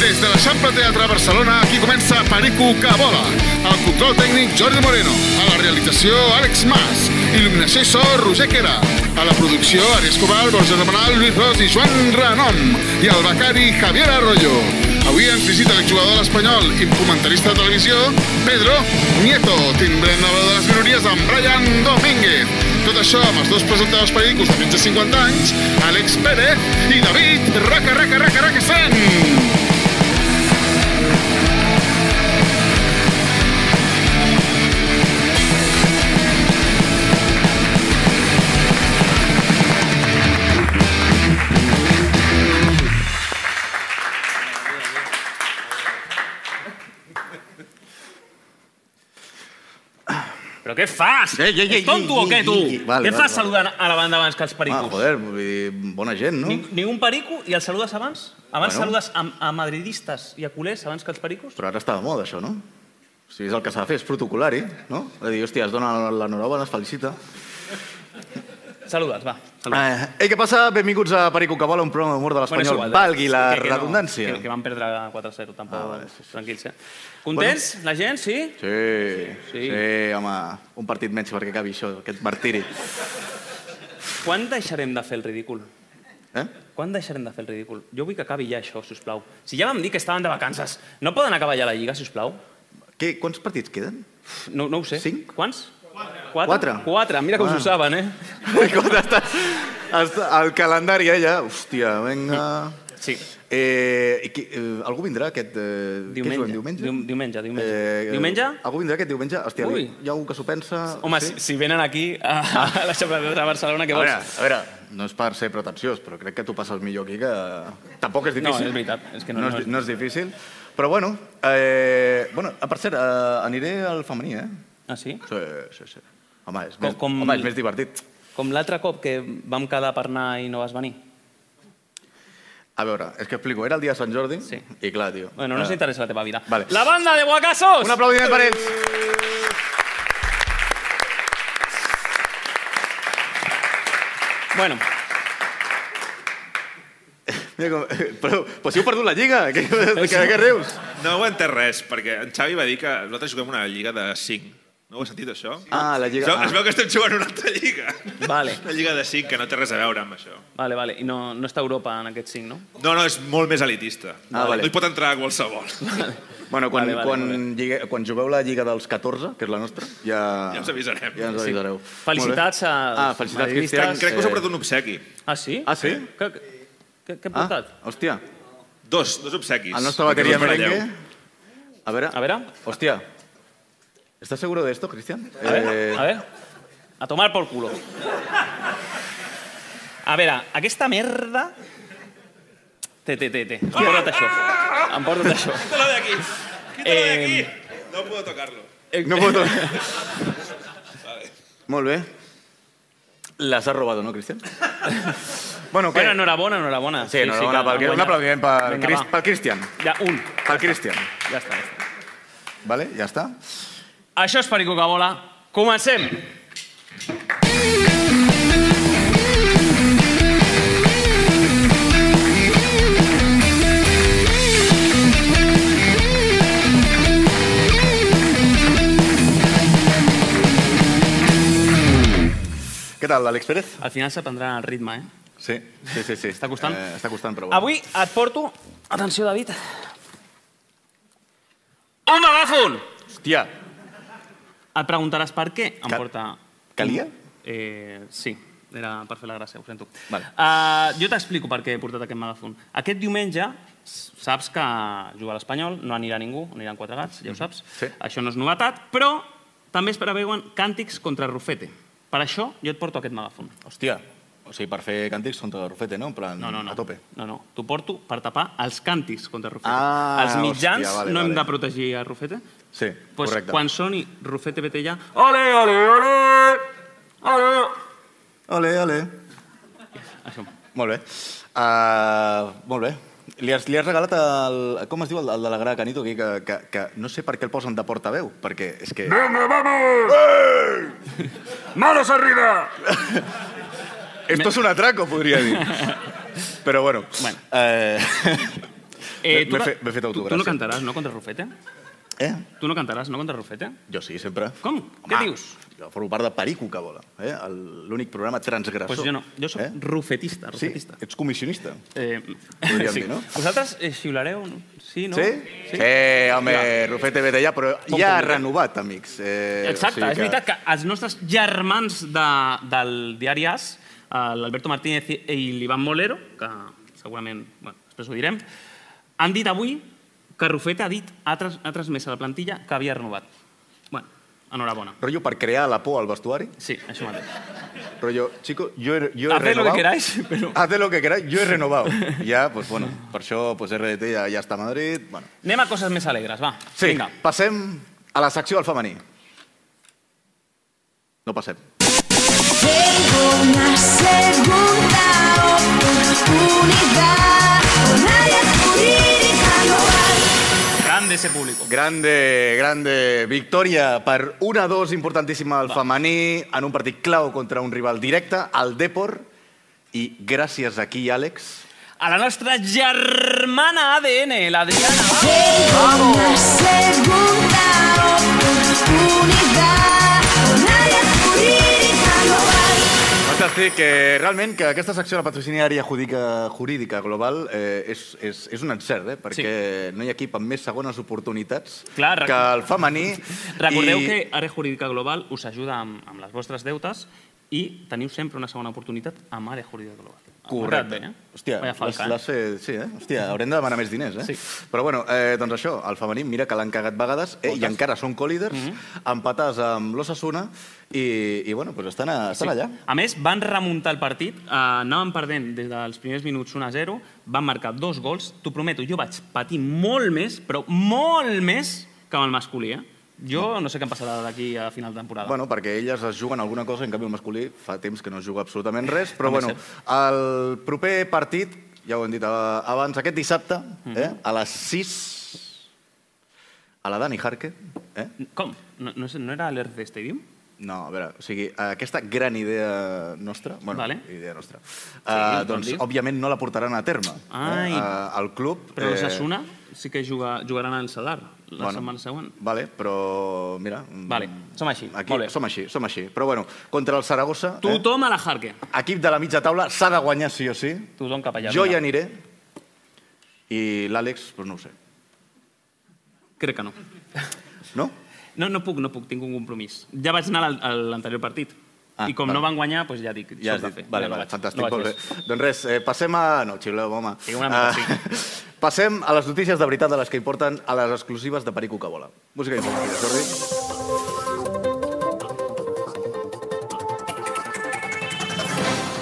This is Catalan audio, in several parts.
Des de l'Eixample Teatre Barcelona, aquí comença Perico que vola. El control tècnic Jordi Moreno. A la realització Àlex Mas. Il·luminació i so Roger Quera. A la producció Ari Escobar, Borja Ramanal, Lluís Ros i Joan Renom. I el becari Javier Arroyo. Avui ens visita l'exjugador de l'Espanyol i comentarista de televisió, Pedro Nieto. Tindrem la veu de les minories amb Brian Domínguez. Tot això amb els dos presentadors pericos de menys de 50 anys, Àlex Pérez i David Raca Raca Raca Raca Sen. Però què fas? Ei, ei, ei, Ets tonto ei, o què, tu? ei, ei, vale, què vale, fas saludant a la banda abans que els Ah, pericos? joder, vull dir, bona gent, no? Ni, ni un perico i el saludes abans? Abans Bueno. saludes a, a madridistes i a culers abans que els pericos? Però ara està de moda, això, no? O sigui, és el que s'ha de fer, és protocolari, no? De dir, hòstia, es dona l'enhorabona, es felicita. Saluda'ls, va. Saluda. Eh, ei, què passa? Benvinguts a Perico que vola, un programa d'humor de Bueno, l'Espanyol. igual, Valgui la que- que no- redundància. que, que van perdre 4-0, tampoc. Ah, vale, sí, sí. Tranquils, eh? Contents, la gent, sí? Sí, Sí. sí, home, un partit menys perquè acabi això, aquest martiri. Quan deixarem de fer el ridícul? Eh? Quan deixarem de fer el ridícul? Jo vull que acabi ja això, si us plau. Si ja vam dir que estaven de vacances, no poden acabar ja la Lliga, si us plau? Què, quants partits queden? No, no ho sé. Cinc? Quants? Quatre. Quatre. Quatre, mira us Ah. ho saben, eh? Com està el calendari, eh, ja. Hòstia, vinga... Sí. Eh, qui, eh, algú vindrà aquest... Eh, què Diumenge. juguem, diumenge? Dium- diumenge, diumenge. Eh, Diumenge? Algú vindrà aquest diumenge? Hòstia, Ui. hi ha algú que s'ho pensa... Home, si, si venen aquí a, a la Xapla de Barcelona, què A vols? veure, a veure, no és per ser pretensiós, però crec que tu passes millor aquí que... Tampoc és No, difícil. és veritat, és que no- no, no és, no és difícil. Però bueno, eh, bueno ah, per cert, eh, aniré al femení, eh? Ah, sí? Sí, sí, sí. Home, és, Com- més, com- home, és més divertit. Com l'altre cop que vam quedar per anar i no vas venir. A veure, és que explico, era el dia de Sant Jordi Sí. i clar, tio... Bueno, no eh, ens interessa la teva vida. Vale. La banda de Guacasos! Un aplaudiment per ells! Bueno, Mira com... Però, però si heu perdut la lliga, que, que, que, que rius? No ho he entès res, perquè en Xavi va dir que nosaltres juguem una lliga de 5. No ho has sentit, això? Ah, la lliga- Es veu, ah. es veu que estem jugant una altra lliga. Vale. Una lliga de 5 que no té res a veure amb això. vale, vale. I no, no està Europa en aquest cinc, no? No, no, és molt més elitista. Ah, vale. No hi pot entrar qualsevol. Bueno, quan, Vale, vale, quan, bé. lligue, quan jugueu la Lliga dels 14, que és la nostra, ja... Ja ens avisarem. Ja ens avisareu. Felicitats Molt bé. als Ah, felicitats. Cristian. Crec que us he portat un obsequi. Ah, sí? Ah, sí? Què, he Ah, portat? hòstia, Dos, dos obsequis. el nostre bateria merengue... A veure... A veure. Hòstia, ¿estás seguro de esto, Cristian? A ver, Eh, a ver. A tomar por culo. A veure, aquesta merda... Té, té, té, té. Em porta't això. Em porta't això. Quítalo de aquí. Quítalo de aquí. No puedo tocarlo. No puedo... Molt bé. Las has robado, ¿no, Cristian? bueno, què? Bueno, enhorabona, enhorabona. Sí, enhorabona que pel, un aplaudiment per, Vinga, Crist, pel Cristian. Ja, un. Pel Cristian. Ja està, ja està. Vale, ja està. Això és Perico que vola. Comencem. Què tal, l'Àlex Pérez? Al final s'aprendrà el ritme, eh? Sí, sí, sí. sí. Està costant? Eh, està costant, però bueno. Avui et porto... Atenció, David. Un megàfon! Hòstia, Et preguntaràs per què em Ca- porta... calia? Eh, sí, era per fer la gràcia, ho sento. Vale. Uh, jo t'explico per què he portat aquest megàfon. Aquest diumenge saps que juga a l'Espanyol, no anirà ningú, aniran quatre gats, ja ho saps. Mhm. Sí. Això no és novetat, però també es preveuen càntics contra Rufete. Per això jo et porto aquest megàfon. hòstia. O sigui, per fer càntics contra Rufete, no? En plan, No, no, no. a tope. No, no. T'ho porto per tapar els càntics contra Rufete. Ah, els mitjans hòstia, vale, no hem vale. de protegir a Rufete? Sí, pues correcte. quan soni Rufete vete ja... Ole, ole, ole! Ole! Ole, ole. Això. Molt bé. Uh, molt bé. Li has, li has regalat el... Com es diu el, el de la Gra Canito aquí? Que, que, que no sé per què el posen de portaveu, perquè és que... ¡Venga, vamos! ¡Ey! ¡Manos arriba! Esto es un atraco, podria dir. Però bueno. Bueno. Eh... Eh, M'he tu, fet- fet tu, tu no autogràcia. cantaràs, no, contra Rufete? eh? Tu no cantaràs, no, contra Rufete? Jo sí, sempre. Com? Què dius? Jo formo part de Perico, que vola. Eh? L'únic programa transgressor. Pues jo no, jo sóc Eh? rufetista, Sí? rufetista. Ets comissionista. Eh, Podríem sí. dir, no? Vosaltres eh, xiulareu? no? Sí, no? Sí? Sí, home, Rufete vete ja, però Com ja ha eh? renovat, amics. Eh, Exacte, és veritat que els nostres germans de, del diari As, eh, l'Alberto Martínez i i l'Ivan Molero, que segurament, bueno, després ho direm, han dit avui que Rufete ha dit, ha, tras, ha transmès a la plantilla que havia renovat. Bueno, enhorabona. Rollo per crear la por al vestuari. Sí, això mateix. Rollo, chico, yo he, yo he Haced lo que renovado. queráis, pero- Haced lo que queráis, yo he renovado. ja, pues bueno, per això pues RDT ja, ja està a Madrid. Bueno. Anem a coses més alegres, va. Sí, Vinga. passem a la secció del femení. No passem. Tengo una segunda oportunidad con área jurídica global. Grande ese público. Grande, grande victòria per 1-2 importantíssima al femení en un partit clau contra un rival directe, el Depor. I gràcies aquí, Àlex, A la nostra germana ADN, l'Adriana. va. Tengo una segunda oportunidad global. Fantàstic. Eh, realment, que aquesta secció de la patrocinària jurídica, jurídica global eh, és, és, és un encert, eh? perquè sí. no hi ha equip amb més segones oportunitats Clar, que el femení. Recordeu I... que Àrea Jurídica Global us ajuda amb, amb les vostres deutes i teniu sempre una segona oportunitat amb Àrea Jurídica Global. Correcte. Bé, eh? Hòstia, Vaya eh? fet... Sí, eh? Hòstia, haurem de demanar més diners, eh? Sí. Però bueno, eh, doncs això, el femení, mira que l'han cagat vegades eh, i encara són co-líders, mm. -hmm. empatats amb l'Ossassuna i, i bueno, pues estan, a, estan allà. A més, van remuntar el partit, eh, anaven perdent des dels primers minuts 1 a 0, van marcar dos gols. T'ho prometo, jo vaig patir molt més, però molt més que amb el masculí, eh? Jo no sé què em passarà d'aquí a final de temporada. Bueno, perquè elles es juguen alguna cosa, en canvi el masculí fa temps que no es juga absolutament res, però bueno, el proper partit, ja ho hem dit eh, abans, aquest dissabte, Mhm. eh, a les 6, a la Dani Jarque, eh? Com? No, no, no era l'Earth Stadium? No, a veure, o sigui, aquesta gran idea nostra, bueno, Vale. idea nostra, Sí, com doncs, dius. òbviament no la portaran a terme. Ai. Eh? El club... Però l'Ossassuna sí que juga, jugaran al Sadar la setmana següent. Vale, però mira... mm, Vale, som així, Aquí, molt bé. som així, som així. Però bueno, contra el Saragossa, eh? Tothom a la Jarque. equip de la mitja taula, s'ha de guanyar sí o sí. Tothom cap allà. jo hi aniré i l'Àlex, doncs no ho sé. Crec que no. No? No, no puc, no puc, tinc un compromís. Ja vaig anar al- a l'anterior partit. Ah, I com vale. no van guanyar, doncs ja dic, Ja ja has dit. fer. Vale, ja no vale, vaig. fantàstic, no molt bé. Doncs res, eh, passem a... No, xiuleu, home. Sí, una mica, Eh, Passem a les notícies de veritat de les que importen a les exclusives de Perico que vola. Música informativa, Jordi.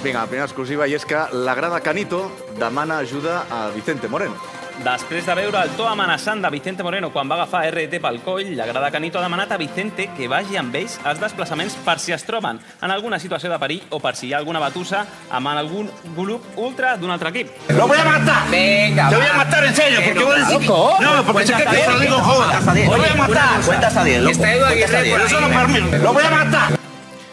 Vinga, la primera exclusiva, i és que la grada Canito demana ajuda a Vicente Moreno. Després de veure el to amenaçant de Vicente Moreno quan va agafar RT pel coll, la grada Canito ha demanat a Vicente que vagi amb ells als desplaçaments per si es troben en alguna situació de perill o per si hi ha alguna batussa amb algun grup ultra d'un altre equip. ¡Lo voy a matar! Venga, Te voy a matar en serio, porque voy a decir loco. No, porque sé que te lo digo joda. Lo voy a matar. Cuentas a diez, loco. Está Edu Aguirre eso no parlo. Lo voy a matar.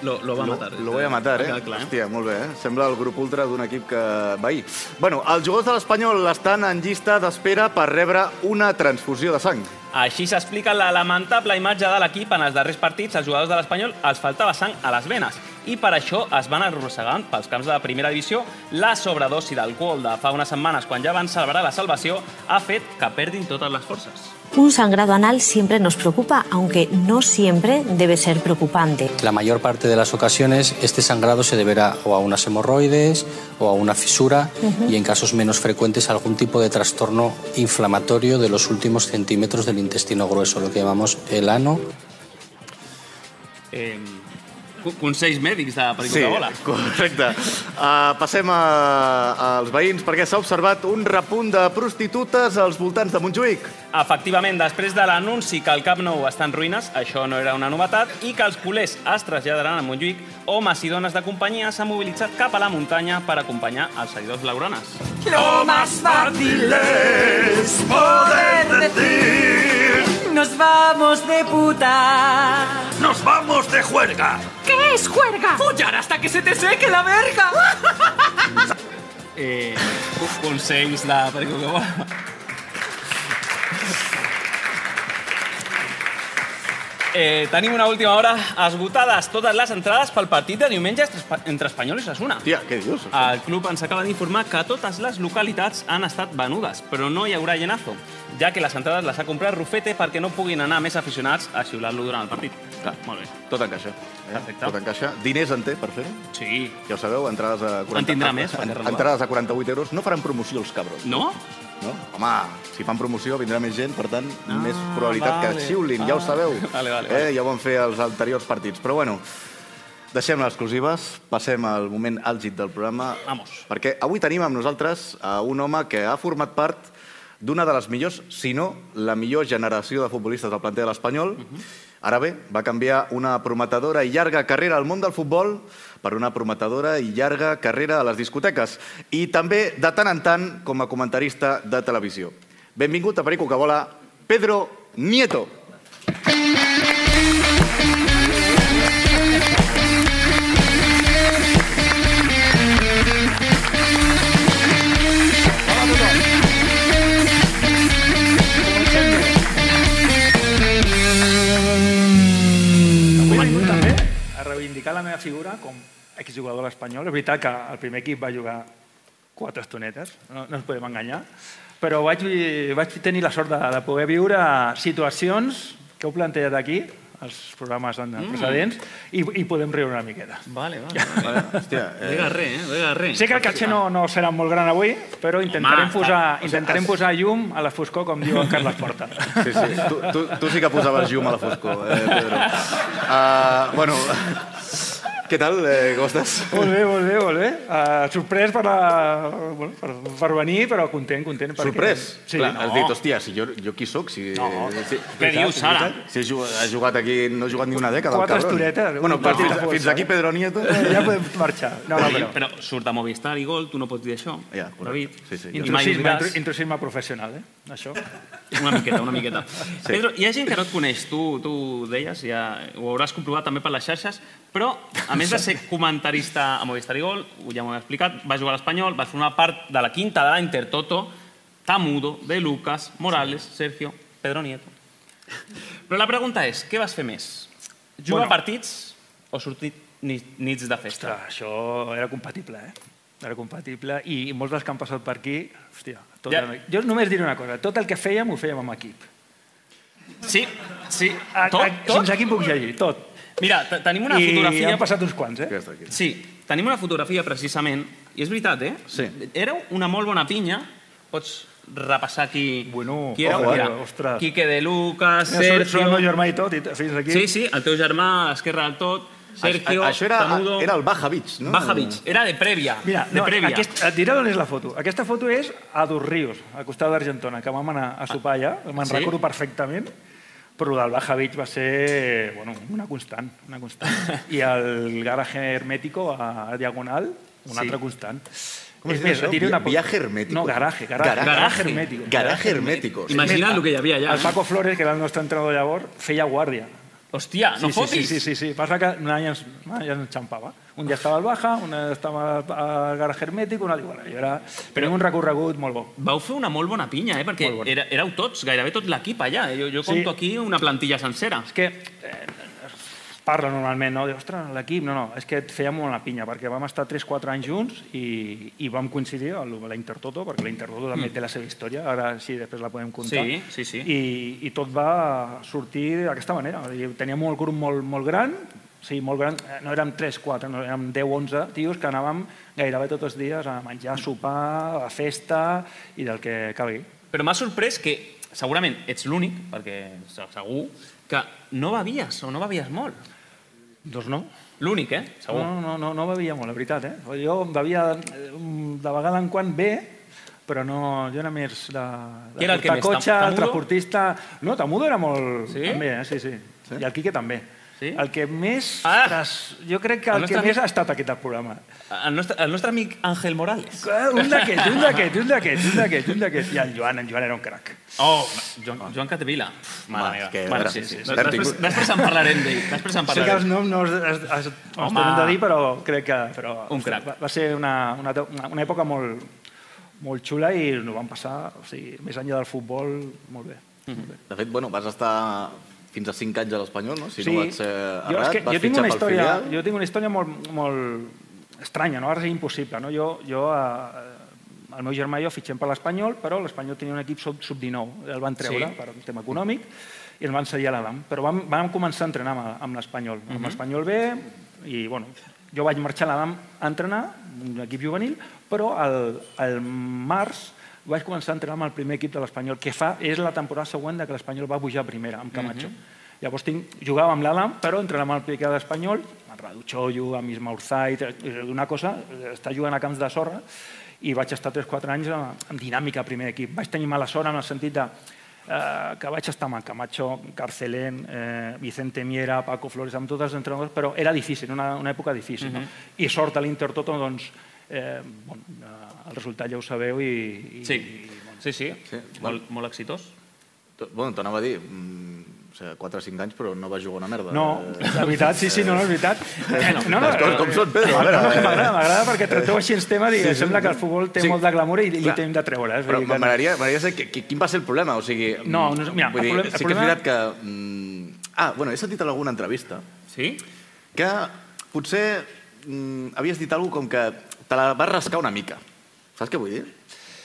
Lo, lo va matar. Lo voy a matar, eh? clar, eh? Hòstia, molt bé, eh? Sembla el grup ultra d'un equip que veí. Bueno, els jugadors de l'Espanyol estan en llista d'espera per rebre una transfusió de sang. Així s'explica la lamentable imatge de l'equip en els darrers partits. Als jugadors de l'Espanyol els faltava sang a les venes i per això es van arrossegant pels camps de la primera divisió. La sobredosi d'alcohol de fa unes setmanes, quan ja van celebrar la salvació, ha fet que perdin totes les forces. Un sangrado anal siempre nos preocupa, aunque no siempre debe ser preocupante. La mayor parte de las ocasiones este sangrado se deberá o a unas hemorroides o a una fisura y en casos menos frecuentes a algún tipo de trastorno inflamatorio de los últimos centímetros del intestino grueso, lo que llamamos el ano Eh, co- consells mèdics de Perico de Bola. correcte. Uh, passem a, als veïns, perquè s'ha observat un repunt de prostitutes als voltants de Montjuïc. Efectivament, després de l'anunci que el Camp Nou està en ruïnes, això no era una novetat, i que els culers es traslladaran a Montjuïc, homes i dones de companyia s'han mobilitzat cap a la muntanya per acompanyar els seguidors blaugranes. Lo más fácil es poder decir Nos vamos de puta Nos vamos de juerga. ¿Qué es juerga? Follar hasta que se te seque la verga! eh, consells de Perico Eh, tenim una última hora esgotades totes les entrades pel partit de diumenge entre Espa- entre Espanyol i Sassuna. Tia, què dius? El club ens acaba d'informar que totes les localitats han estat venudes, però no hi haurà llenazo, ja que les entrades les ha comprat Rufete perquè no puguin anar més aficionats a xiular-lo durant el partit. Clar. Molt bé. Tot encaixa. Eh? Perfecte. Tot encaixa. Diners en té per fer-ho? Sí. Ja ho sabeu, entrades a 40... En tindrà més. Entrades a 48 euros. No faran promoció els cabrons. No? No? Home, si fan promoció vindrà més gent, per tant, Ah, més probabilitat vale. que xiulin, ja ho Ah. sabeu. Vale, vale, eh? vale. Ja ho van fer els anteriors partits. Però bueno, deixem les exclusives, passem al moment àlgid del programa. Vamos. Perquè avui tenim amb nosaltres a un home que ha format part d'una de les millors, si no la millor generació de futbolistes del planter de l'Espanyol. Ara bé, va canviar una prometedora i llarga carrera al món del futbol per una prometedora i llarga carrera a les discoteques i també, de tant en tant, com a comentarista de televisió. Benvingut a Perico que vola, Pedro Nieto. A reivindicar la meva figura com exjugador a l'Espanyol. És veritat que el primer equip va jugar quatre estonetes, no, no ens podem enganyar, però vaig, vaig tenir la sort de, de poder viure situacions que heu plantejat aquí, els programes mm. precedents, i, i podem riure una miqueta. Vale, vale. Vale, hòstia, No digues res, eh? Digues res. Sé que el caché no, no serà molt gran avui, però intentarem, Home, posar, està- intentarem posar llum a la foscor, com diu en Carles Porta. Sí, sí. Tu, tu, tu sí que posaves llum a la foscor, eh, Pedro. Uh, bueno, què tal? Eh, com estàs? Molt bé, molt bé, molt bé. Uh, sorprès per, la, bueno, per, per venir, però content, content. perquè- Sorprès? Sí, Clar, no. has dit, hòstia, si jo, jo qui sóc? Si, No. si, Què dius, Sara? Si he jugat, ha jugat aquí, no ha jugat ni una dècada, Quatre estonetes, Bueno, partit fins, de força, fins aquí? Pedro Nieto. Ja podem marxar. No, no, però... però surt a Movistar i Gol, tu no pots dir això. Ja. David. Sí, sí, ja. Intrusisme, intrusisme professional, eh? Això. Una miqueta, una miqueta. Sí. Pedro, hi ha gent que no et coneix, tu, tu ho deies, ja ho hauràs comprovat també per les xarxes, però a més de ser comentarista a Movistar i Gol, ja m'ho he explicat, va jugar a l'Espanyol, va formar part de la quinta de l'Intertoto, Tamudo, De Lucas, Morales, Sergio, Pedro Nieto. Però la pregunta és, què vas fer més? Jugar Bueno. partits o sortir ni- nits de festa? Ostres, això era compatible, eh? Era compatible i molts dels que han passat per aquí, hòstia, tot Ja. era... jo només diré una cosa, tot el que fèiem ho fèiem amb equip. Sí, sí. A, Tot, a, tot? Fins aquí puc llegir, tot. Mira, te- tenim una I fotografia... han passat uns quants, eh? Aquesta aquí. Sí, tenim una fotografia precisament, i és veritat, eh? Sí. Éreu una molt bona pinya, pots repassar qui, Bueno, qui éreu. ojo, Mira, ostres. Quique de Lucas, Mira, Sergio... el meu germà i tot, i fins aquí. Sí, sí, el teu germà, a l'esquerra del tot, Sergio, A, això era, Tamudo... era el Baja Beach, no? Baja Beach, era de prèvia. Mira, de no, prèvia. aquest, et diré on és la foto. Aquesta foto és a Dos Rius, al costat d'Argentona, que vam anar a sopar allà, me'n Sí? recordo perfectament, però el del Baja Beach va ser bueno, una constant, una constant. I el garaje hermético a, Diagonal, un Sí. altre constant. Com es més, això? diré una... Viaje hermético. No, garaje, garaje. Garaje. Garaje hermético. Garaje hermético. Imagina't el que hi havia allà. El Paco Flores, que era el nostre entrenador llavors, feia guàrdia. Hòstia, no sí, sí, fotis! sí, sí, sí, passa que un any ens, any ens enxampava. Un ja estava al Baja, un estava al garaje hermétic, un altre... Bueno, jo era... Però un recorregut molt bo. Vau fer una molt bona pinya, eh? perquè bona. era, éreu tots, gairebé tot l'equip allà. eh? Jo, jo Sí. compto aquí una plantilla sencera. És que eh, parla normalment, no? Diu, ostres, l'equip... No, no, és que et fèiem una pinya, perquè vam estar 3-4 anys junts i, i vam coincidir a la Intertoto, perquè la Intertoto també té la seva història, ara sí, després la podem contar. Mm. Sí, sí, sí. I, i tot va sortir d'aquesta manera. Teníem un grup molt, molt gran, sí, molt gran, eh, no érem 3-4, no, érem 10-11 tios que anàvem gairebé tots els dies a menjar, a sopar, a festa i del que calgui. Però m'ha sorprès que, segurament, ets l'únic, perquè se- segur, que no bevies o no bevies molt. Doncs no. L'únic, eh? Segur. No, no, no, no bevia molt, la veritat. Eh? Jo bevia eh, de vegada en quan bé, però no, jo era més de, de Qui era el que portar més? cotxe, transportista... No, Tamudo era molt... Sí? També, eh? sí, sí, sí. I el Quique també. Sí? El que més... Ah! Ostres, jo crec que El el, que amic- més ha estat aquest programa. El nostre, el nostre amic Àngel Morales. Un d'aquests, un d'aquests, un d'aquests, un d'aquests, un d'aquests. I en Joan, en Joan era un crac. Oh, Joan, Joan Capdevila. Home, Mare meva. que, bueno, sí, sí. hem Després, tingut- després en parlarem d'ell. Després en Sé que els parlarem. noms no els, els, els, tornem de dir, però crec que... Però, Un crac. Va, va ser una, una, una, època molt, molt xula i ens ho vam passar, o sigui, més enllà del futbol, molt bé. Molt bé. De fet, bueno, vas estar fins a 5 anys a l'Espanyol, no? Si sí, no vaig ser jo, és errat, que, vas jo tinc una història, filial. jo tinc una història molt, molt estranya, no? ara és impossible. No? Jo, jo eh, el meu germà i jo fitxem per l'Espanyol, però l'Espanyol tenia un equip sub- sub-19, el van treure Sí. per un tema econòmic i ens van cedir a l'Adam. Però vam, vam començar a entrenar amb, amb l'Espanyol, Mhm. amb l'Espanyol B, i bueno, jo vaig marxar a l'Adam a entrenar, un equip juvenil, però al, al març vaig començar a entrenar amb el primer equip de l'Espanyol, que fa, és la temporada següent de que l'Espanyol va pujar a primera, amb Camacho. Llavors tinc, jugava amb l'Adam, però entrenava amb el primer equip de l'Espanyol, amb Radu Chollo, amb Isma Urzait, eh, una cosa, està jugant a camps de sorra, i vaig estar 3-4 anys en, en dinàmica primer equip. Vaig tenir mala sort en el sentit de eh, que vaig estar amb Camacho, Carcelén, eh, Vicente Miera, Paco Flores, amb tots els entrenadors, però era difícil, una, una època difícil. no? I sort a l'Intertoto, doncs, eh, bueno, eh, el resultat ja ho sabeu i... i Sí, i, bueno, sí, sí. Sí, Molt, molt exitós. Bueno, t'anava a dir, mm, o sigui, 4 o 5 anys, però no vas jugar una merda. No, Eh, la veritat, sí, sí, no, no, és veritat. No, les coses com són, Pedro, no, M'agrada, m'agrada perquè tracteu així els temes i Sí, sí. sembla que el futbol té Sí. molt de glamour i li hem de treure. eh? Però m'agradaria saber qui- qui- quin va ser el problema. O sigui, No, no, mira, vull el dir, problema- sí que és veritat que... Mm, ah, bueno, he sentit en alguna entrevista Sí? que potser mm, havies dit alguna com que te la vas rascar una mica. Saps què vull dir?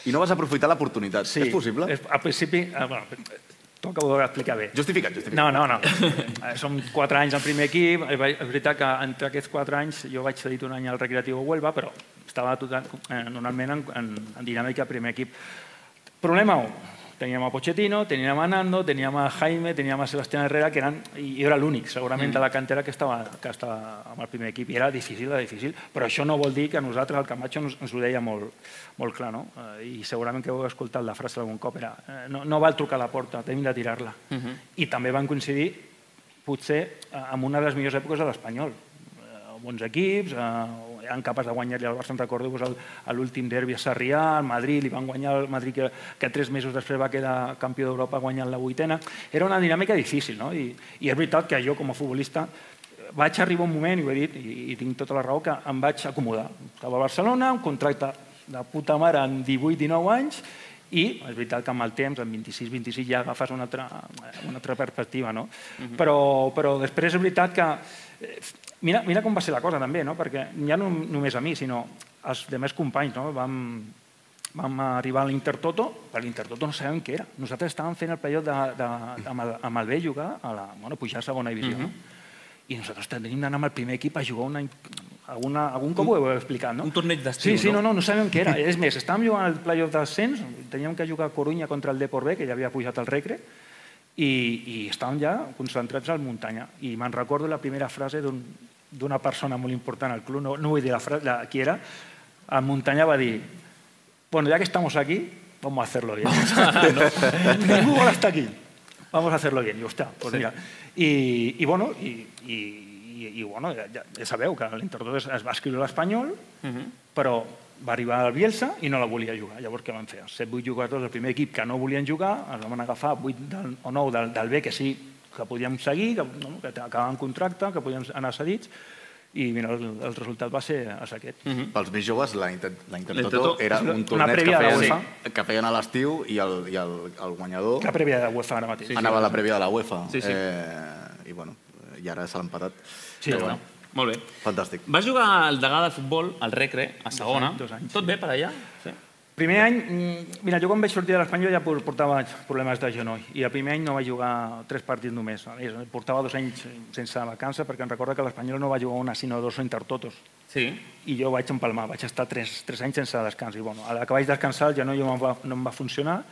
I no vas aprofitar l'oportunitat. Sí, És possible? És, al principi... Eh, bueno, T'ho acabo d'explicar bé. Justificat, justificat. No, no, no. Eh, Som quatre anys al primer equip. Eh, És veritat que entre aquests quatre anys jo vaig cedir un any al Recreatiu Huelva, però estava total, eh, normalment en, en, en dinàmica primer equip. Problema 1. Teníem a Pochettino, teníem a Nando, teníem a Jaime, teníem a Sebastián Herrera, que eren, i era l'únic, segurament, de la cantera que estava, que estava amb el primer equip. I era difícil, era difícil. Però això no vol dir que nosaltres, el Camacho, ens, ens ho deia molt, molt clar, no? Eh, I segurament que heu escoltat la frase algun cop, era eh, no, no val trucar a la porta, tenim de tirar-la. I també van coincidir, potser, eh, amb una de les millors èpoques de l'Espanyol. Bons equips, eh, eren capaç de guanyar-li al Barça, en recordeu-vos, el- a l'últim derbi a Sarrià, al Madrid, li van guanyar el Madrid que, que tres mesos després va quedar campió d'Europa guanyant la vuitena. Era una dinàmica difícil, no? I, I és veritat que jo, com a futbolista, vaig arribar un moment, i ho he dit, i, i tinc tota la raó, que em vaig acomodar. Estava a Barcelona, un contracte de puta mare en 18-19 anys, i és veritat que amb el temps, en 26-26, ja agafes una altra, una altra perspectiva, no? però, però després és veritat que... eh, Mira, mira com va ser la cosa, també, no? perquè ja no només a mi, sinó als demés companys, no? vam, vam arribar a l'Intertoto, per l'Intertoto no sabem què era. Nosaltres estàvem fent el playoff de, de, amb, el, amb el B jugar, a la, bueno, pujar a segona divisió. no? I nosaltres tenim d'anar amb el primer equip a jugar una, alguna, algun cop ho heu explicat, no? Un torneig d'estiu, Sí, sí, no? no, no, no sabem què era. És més, estàvem jugant el playoff d'ascens, teníem que jugar a Corunya contra el Depor B, que ja havia pujat al Recre, i, i estàvem ja concentrats al muntanya. I me'n recordo la primera frase d'un- d'una persona molt important al club, no, no vull dir la frase, la, qui era, al muntanya va dir bueno, ya que estamos aquí, vamos a hacerlo bien. ¿no? Ningú vol estar aquí. Vamos a hacerlo bien. I, hòstia, pues mira. I, i, bueno, i, i, i bueno, ja, ja, ja sabeu que l'Intertoto es, es va escriure a l'Espanyol, però va arribar al Bielsa i no la volia jugar. Llavors què van fer? Els 7-8 jugadors del primer equip que no volien jugar, els van agafar 8 del, o 9 del, del B que sí que podíem seguir, que, no, que acabaven contracte, que podien anar cedits, i mira, el, el resultat va ser, va ser aquest. Pels més joves, la, Inter la Intertoto L'Intertoto era un torneig que la feien, UEFA. que feien a l'estiu i, el, i el, el guanyador La prèvia de UEFA ara mateix. anava a la prèvia de la UEFA. Sí, sí. Eh, I bueno, i ara s'ha empatat. Sí, Però bueno, Molt bé. fantàstic. Vas jugar al degà de futbol, al Recre, a segona. anys, dos anys, Tot bé per allà? Sí. Primer any, mm, mira, jo quan vaig sortir de l'Espanyol ja por- portava problemes de genoll i el primer any no vaig jugar tres partits només. Portava dos anys sense vacança perquè em recorda que l'Espanyol no va jugar una sinó dos intertotos Sí. i jo vaig empalmar, vaig estar tres, tres anys sense descans i bueno, a la que vaig descansar el genoll no em va, no em va funcionar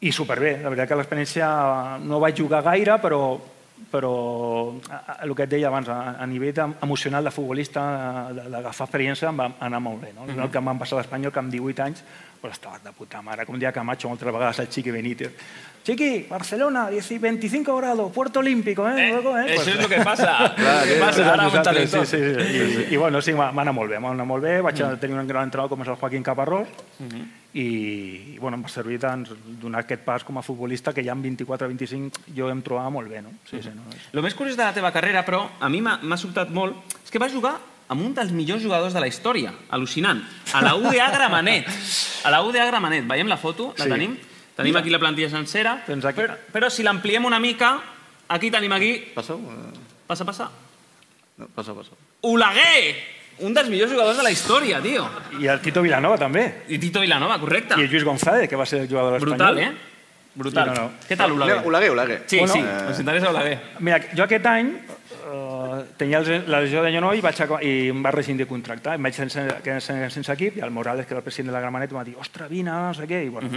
i superbé, la veritat que l'experiència no vaig jugar gaire però però el que et deia abans, a, a nivell emocional de futbolista, de- d'agafar experiència, em va anar molt bé. No? Mm -hmm. El que em van passar a l'Espanyol, que amb 18 anys pues estava de puta mare, com dia Camacho moltes vegades al Chiqui Benítez. Chiqui, Barcelona, 10 25 grados, Puerto Olímpico, eh? Eh, Luego, eh? Això és el que passa. Clar, Què passa? Ara nosaltres, entenem sí, sí, sí, I, I, bueno, sí, m'ha anat molt bé, m'ha anat molt bé. Vaig mm. tenir un gran entrenador com és el Joaquín Caparrós Mhm. i, i bueno, m'ha servit doncs, donar aquest pas com a futbolista que ja amb 24-25 jo em trobava molt bé. No? Sí, sí, no? El més curiós de la teva carrera, però, a mi m'ha sobtat molt, és que vas jugar amb un dels millors jugadors de la història, al·lucinant, a la UDA Gramenet. A la UDA Gramenet. Veiem la foto? La Sí. tenim? Tenim aquí la plantilla sencera, Tens aquí... però, però si l'ampliem una mica, aquí tenim aquí... Passeu? Eh, Passa, passa. No, passa, passa. Oleguer! Un dels millors jugadors de la història, tio. I el Tito Vilanova també. I Tito Vilanova, correcte. I el Lluís González, que va ser el jugador espanyol. Brutal, eh? Brutal. Sí, no, no. Què tal, Oleguer? Oleguer, Oleguer. Sí, Bueno, sí, eh, ens interessa Oleguer. Mira, jo aquest any eh, tenia el- la lesió de genoll i, vaig a, i em va rescindir contracte. Em vaig sense, quedar sense, sense equip i el Morales, que era el president de la Gramenet, em va dir, ostres, vine, no sé què. I, bueno,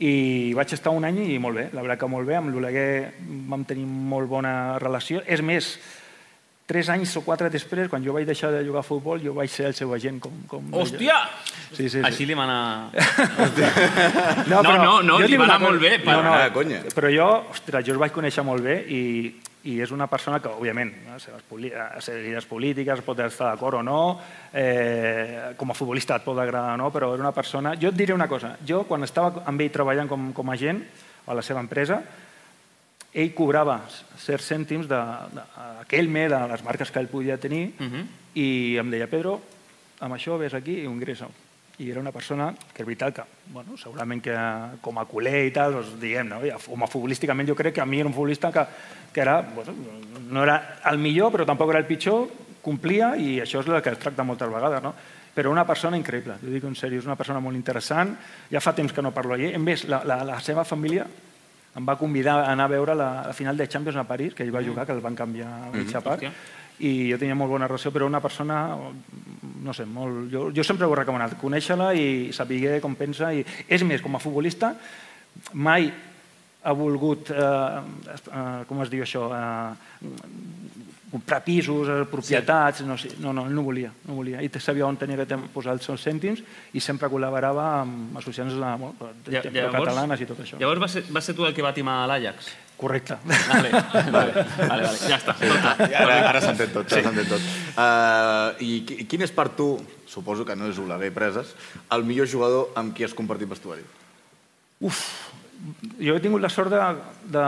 I vaig estar un any i molt bé, la veritat que molt bé. Amb l'Oleguer vam tenir molt bona relació. És més, tres anys o quatre després, quan jo vaig deixar de jugar a futbol, jo vaig ser el seu agent. Com, com Hòstia! Sí, sí, sí. Així li va anar... No, No, no, no, jo li va anar molt bé, però- Ah, conya. Però jo, ostres, jo el vaig conèixer molt bé i, i és una persona que, òbviament, no, les seves poli- les seves idees polítiques pot estar d'acord o no, eh, com a futbolista et pot agradar o no, però és una persona... Jo et diré una cosa, jo quan estava amb ell treballant com, com a agent a la seva empresa, ell cobrava certs cèntims d'aquell me de les marques que ell podia tenir Mhm. i em deia, Pedro, amb això ves aquí i ho ingresso. I era una persona que és veritat que, bueno, segurament que com a culer i tal, doncs, diguem, no? A futbolísticament jo crec que a mi era un futbolista que, que era, bueno, no era el millor, però tampoc era el pitjor, complia i això és el que es tracta moltes vegades, no? Però una persona increïble, jo dic en sèrio, és una persona molt interessant, ja fa temps que no parlo allà, a més, la, la, la seva família em va convidar a anar a veure la, la final de Champions a París, que ell va jugar, que el van canviar a mitja part, hòstia. i jo tenia molt bona relació, però una persona, no sé, molt... Jo, jo sempre ho he recomanat, conèixer-la i saber com pensa. I, és més, com a futbolista, mai ha volgut, eh, eh, com es diu això, eh, comprar pisos, eh, propietats, no, sé, no, no, ell no volia, no volia. I sabia on tenia que posar els seus cèntims i sempre col·laborava amb associacions de, bueno, de, Ja- de, catalanes i tot això. Llavors va ser, va ser tu el que va timar l'Ajax? Correcte. Vale, vale, vale, vale, ja està. Tot clar. Ara, ara s'entén tot, sí. s'entén tot. Uh, I qui- quin és per tu, suposo que no és Oleguer Preses, el millor jugador amb qui has compartit vestuari? Uf, jo he tingut la sort de, de,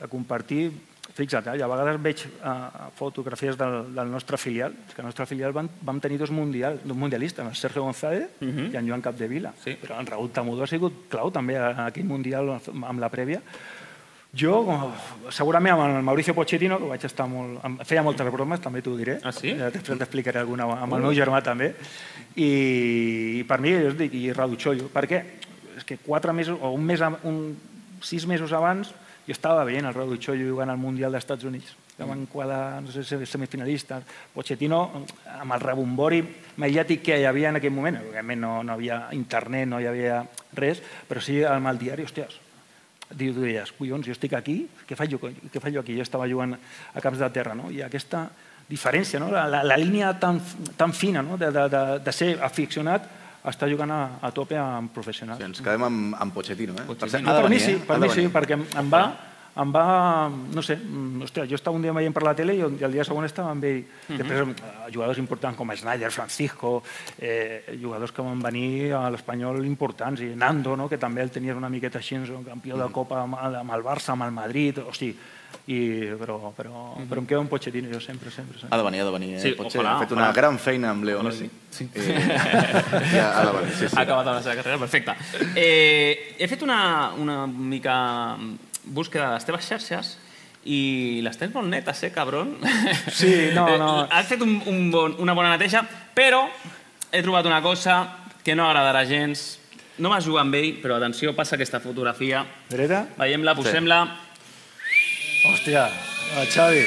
de compartir, fixa't, eh, a vegades veig uh, fotografies del, del nostre filial, és que el nostre filial vam, vam tenir dos, mundial, dos mundialistes, el Sergio González uh -huh. i en Joan Capdevila, Sí. però en Raúl Tamudó ha sigut clau també a aquell mundial amb la prèvia. Jo, segurament amb el Mauricio Pochettino, que vaig estar molt... feia moltes bromes, també t'ho diré. Ah, sí? Ja Després t'explicaré alguna amb el meu germà també. I, i per mi, jo dic, i Raduchollo. Per què? Que quatre mesos, o un mes, un, sis mesos abans, jo estava veient el Raduchollo jugant al Mundial dels Estats Units que van quadrar, no sé, semifinalistes. Pochettino, amb el rebombori mediàtic que hi havia en aquell moment, òbviament no, no havia internet, no hi havia res, però sí amb el diari, hòsties, diu, tu diries, collons, jo estic aquí, què faig jo, què faig jo aquí? Jo estava jugant a camps de terra, no? I aquesta diferència, no? la, la, la línia tan, tan fina no? de, de, de, de ser aficionat a estar jugant a, a tope amb professionals. Sí, ens quedem amb, amb Pochettino, eh? Pochettino. cert, No, per mi venir, sí, eh? per mi sí, perquè em, em va, em va, no sé, mm, ostres, jo estava un dia veient per la tele i el dia següent estava amb ell. Després, eh, jugadors importants com Snyder, Francisco, eh, jugadors que van venir a l'Espanyol importants, i Nando, no? que també el tenies una miqueta així, campió de Copa amb, amb el Barça, amb el Madrid, o sigui, i, però, però, però em quedo un Pochettino, jo sempre, sempre. sempre. Ha de venir, ha de venir. Eh? Sí, Potser ojalà, ha fet ojalà. una gran feina amb Leo Messi. Sí. Eh, ja ha de venir, sí, sí. Ha acabat amb la seva carrera, perfecte. Eh, he fet una, una mica búsqueda de les teves xarxes i les tens molt netes, eh, cabron? Sí, no, no. Has fet un, un bon, una bona neteja, però he trobat una cosa que no agradarà gens. No vas jugar amb ell, però atenció, passa aquesta fotografia. Dreta? Veiem-la, posem-la. Hòstia, el Xavi.